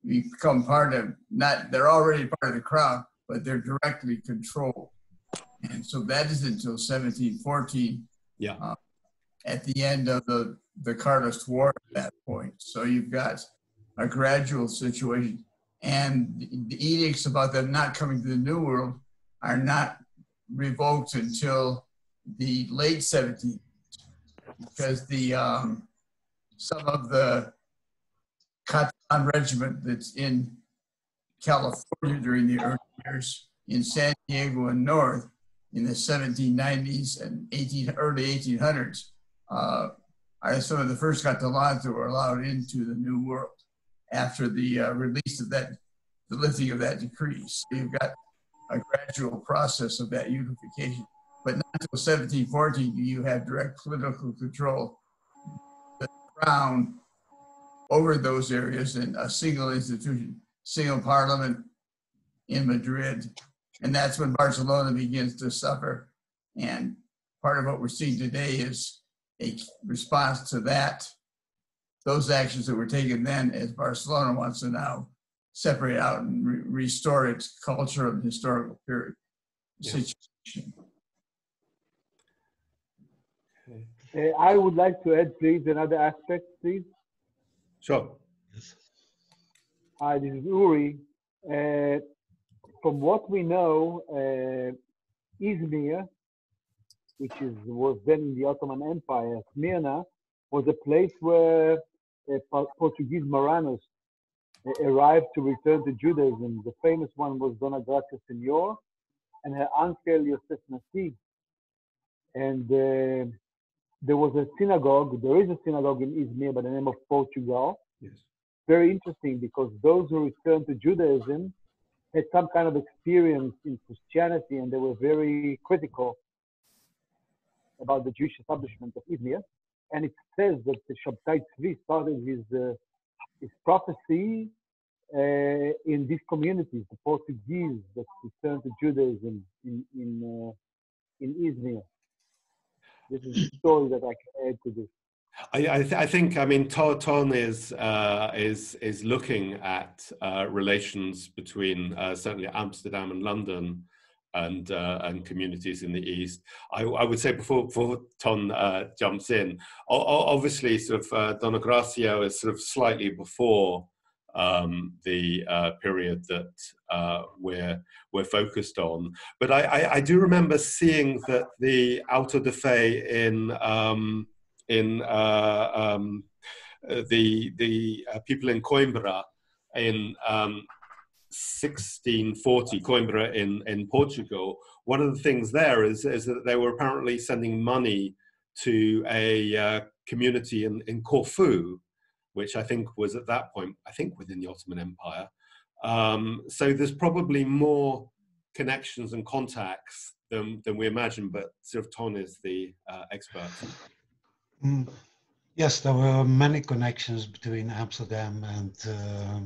become part of not they're already part of the crown, but they're directly controlled. And so that is until 1714. Yeah. Uh, at the end of the the Carlist War at that point. So you've got a gradual situation. And the edicts about them not coming to the New World are not revoked until the late 17th, because the um, some of the Catalan regiment that's in California during the early years in San Diego and North in the 1790s and 18, early 1800s uh, are some of the first Catalans that were allowed into the New World after the uh, release of that, the lifting of that decree. So you've got a gradual process of that unification. But not until 1714 do you have direct political control, crown over those areas in a single institution, single parliament in Madrid. And that's when Barcelona begins to suffer. And part of what we're seeing today is a response to that those actions that were taken then as Barcelona wants to now separate out and re- restore its culture and historical period Yeah. situation. Uh, I would like to add, please, another aspect, please. Sure. Yes. Hi, this is Uri. Uh, from what we know, uh, Izmir, which is was then in the Ottoman Empire, Smyrna, was a place where uh, Portuguese Marranos uh, arrived to return to Judaism. The famous one was Dona Gracia Senor and her uncle Yosef Nasi. And uh, there was a synagogue, there is a synagogue in Izmir by the name of Portugal. Yes. Very interesting because those who returned to Judaism had some kind of experience in Christianity and they were very critical about the Jewish establishment of Izmir. And it says that the Shabtai Tzvi started his, uh, his prophecy uh, in these communities, the Portuguese that returned to Judaism in, in, uh, in Izmir. This is a story that I can add to this. I, I, th- I think I mean To- Ton is uh, is is looking at uh, relations between uh, certainly Amsterdam and London and uh, and communities in the east. I, I would say before before Ton uh, jumps in, o- obviously sort of uh, Dona Gracia is sort of slightly before um, the uh, period that uh, we're we're focused on. But I, I, I do remember seeing that the Auto de Fe in um, in uh, um, the the uh, people in Coimbra in um, 1640, Coimbra in in Portugal. One of the things there is is that they were apparently sending money to a uh, community in in Corfu, which I think was at that point I think within the Ottoman Empire. Um, so there's probably more connections and contacts than than we imagine. But sort of Ton is the uh, expert. Mm, Yes, there were many connections between Amsterdam and, uh,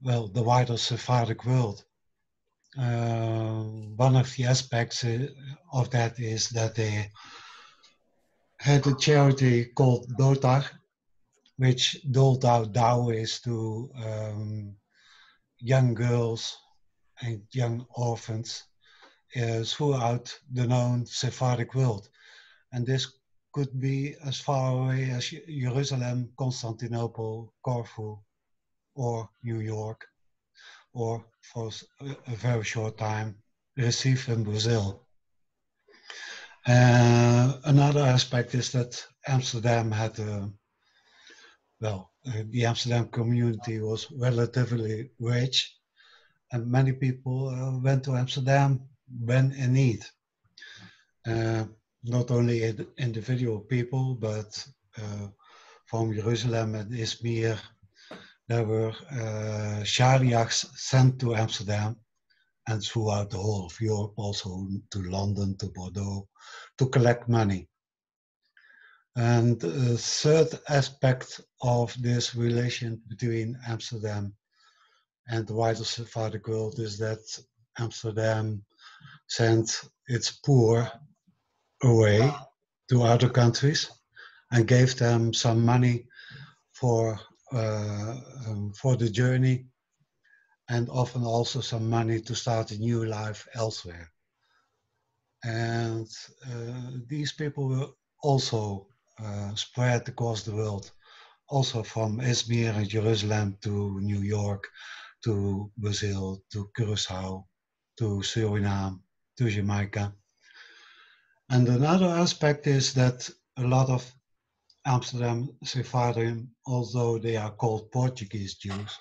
well, the wider Sephardic world. Uh, one of the aspects uh, of that is that they had a charity called Dotar, which doled out dowries to um, young girls and young orphans uh, throughout the known Sephardic world. And this could be as far away as Jerusalem, Constantinople, Corfu, or New York, or for a very short time, Recife in Brazil. Uh, another aspect is that Amsterdam had a, well, uh, the Amsterdam community was relatively rich, and many people uh, went to Amsterdam when in need. Uh, not only individual people, but uh, from Jerusalem and Izmir, there were uh, sent to Amsterdam and throughout the whole of Europe, also to London, to Bordeaux, to collect money. And the third aspect of this relation between Amsterdam and the wider Sephardic world is that Amsterdam sent its poor away to other countries and gave them some money for uh, um, for the journey and often also some money to start a new life elsewhere. And uh, these people were also spread across the world, also from Izmir and Jerusalem to New York, to Brazil, to Curacao, to Suriname, to Jamaica. And another aspect is that a lot of Amsterdam Sephardim, although they are called Portuguese Jews,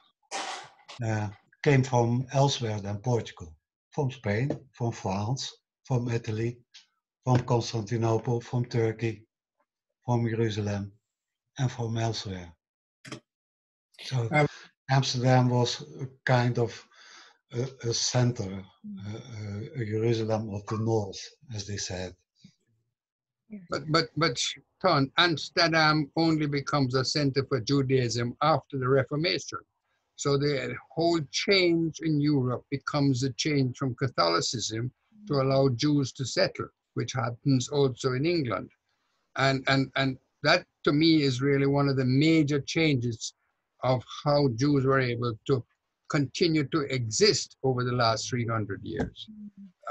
uh, came from elsewhere than Portugal, from Spain, from France, from Italy, from Constantinople, from Turkey, from Jerusalem, and from elsewhere. So Um, Amsterdam was a kind of a, a center, a, a Jerusalem of the north, as they said. But but but Ton, Amsterdam only becomes a center for Judaism after the Reformation. So the whole change in Europe becomes a change from Catholicism to allow Jews to settle, which happens also in England. And and and that to me is really one of the major changes of how Jews were able to continue to exist over the last 300 years.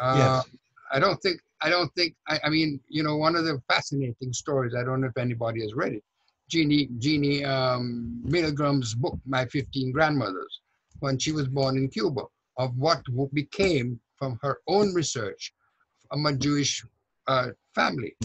Uh, Yes. I don't think I don't think I, I mean you know one of the fascinating stories I don't know if anybody has read it Genie Genie um, Milgrom's book My 15 Grandmothers when she was born in Cuba of what became from her own research from a Jewish uh, family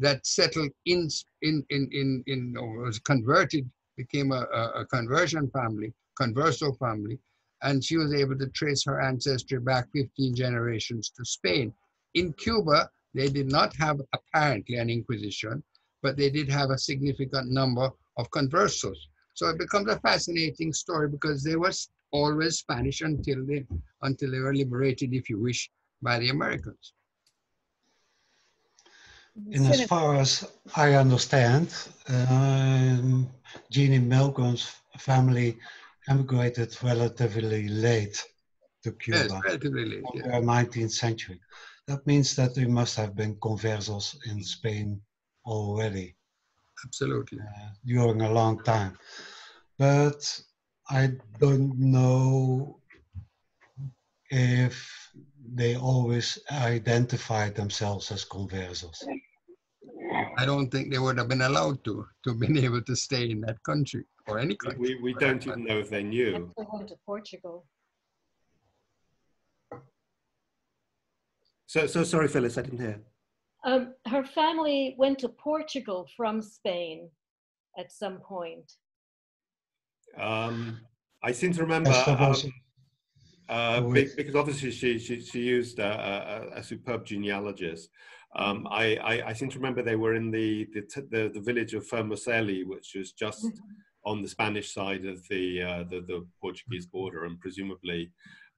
that settled in in in in, in or was converted became a, a, conversion family converso family and she was able to trace her ancestry back 15 generations to Spain in Cuba, they did not have apparently an inquisition, but they did have a significant number of conversos. So it becomes a fascinating story because they were always Spanish until they until they were liberated, if you wish, by the Americans. In as far as I understand, um, Genie Milgrom's family emigrated relatively late to Cuba, Yes, relatively late. yeah. 19th century. That means that they must have been conversos in Spain already Absolutely. uh, during a long time. But I don't know if they always identified themselves as conversos. I don't think they would have been allowed to to been able to stay in that country or any country. We, we don't even know if they knew. I went to Portugal. So, so sorry, Phyllis, I didn't hear. Um, her family went to Portugal from Spain at some point. Um, I seem to remember Yes, um, uh, Oh, be- yes. because obviously she she, she used a, a, a superb genealogist. Um, I, I, I seem to remember they were in the the, the, the village of Fermoselle, which is just on the Spanish side of the uh, the, the Portuguese border, and presumably,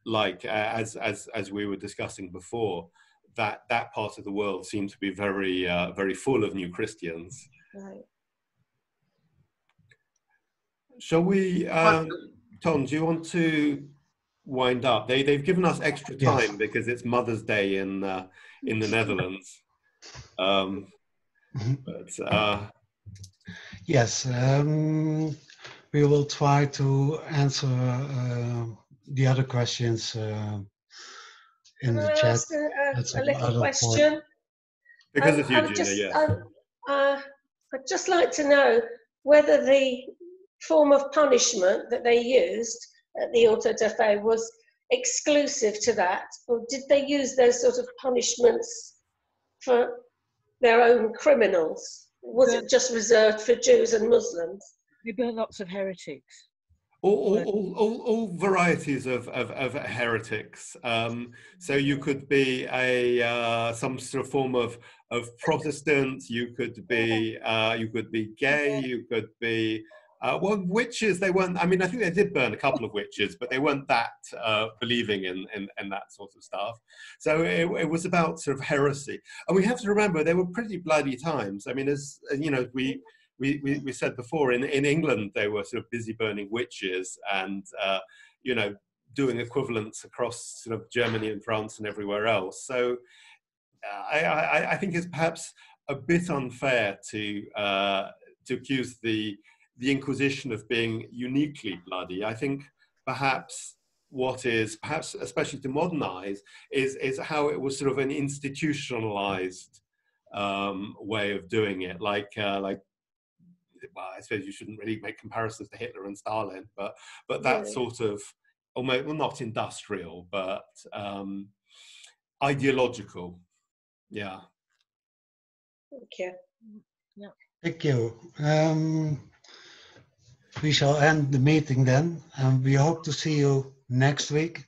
like uh, as as as we were discussing before, that that part of the world seemed to be very uh, very full of new Christians. Right. Shall we, um, Tom? Do you want to wind up? They they've given us extra Yes. time because it's Mother's Day in uh, in the Netherlands. Um, but uh, Yes, um, we will try to answer uh, the other questions uh, in Can the I chat. ask a, That's a, a a little other point. question? because Um, of you, Gina, just, yes. um, uh, I'd just like to know whether the form of punishment that they used at the Auto da Fe was exclusive to that, or did they use those sort of punishments for their own criminals? Was it just reserved for Jews and Muslims? We burn lots of heretics. all, all, all, all, all varieties of, of, of heretics. Um, so you could be a uh, some sort of form of of Protestant. You could be uh, you could be gay. You could be Uh, well, witches, they weren't, I mean, I think they did burn a couple of witches, but they weren't that uh, believing in, in, in, that sort of stuff. So it, it, was about sort of heresy. And we have to remember they were pretty bloody times. I mean, as you know, we, we, we, we said before, in, in England, they were sort of busy burning witches and, uh, you know, doing equivalents across sort of Germany and France and everywhere else. So uh, I, I, I think it's perhaps a bit unfair to, uh, to accuse the the Inquisition of being uniquely bloody. I think perhaps what is perhaps especially to modernize is is how it was sort of an institutionalized um, way of doing it, like uh, like. Well, I suppose you shouldn't really make comparisons to Hitler and Stalin, but but that sort of almost well, not industrial, but um, ideological. Yeah. Thank you. Yeah. Thank you. Um, we shall end the meeting then, and we hope to see you next week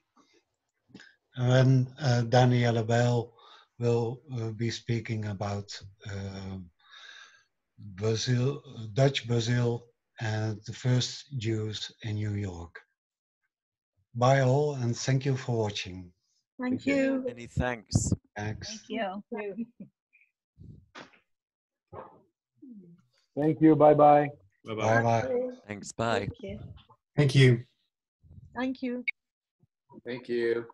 when uh, Daniela Bell will uh, be speaking about uh, Brazil, Dutch Brazil, and the first Jews in New York. Bye all, and thank you for watching. Thank, thank you. you. Many thanks. Thanks. Thank you. Thank you. Bye bye bye. Bye bye. Thanks. Bye. Thank you. Thank you. Thank you. Thank you.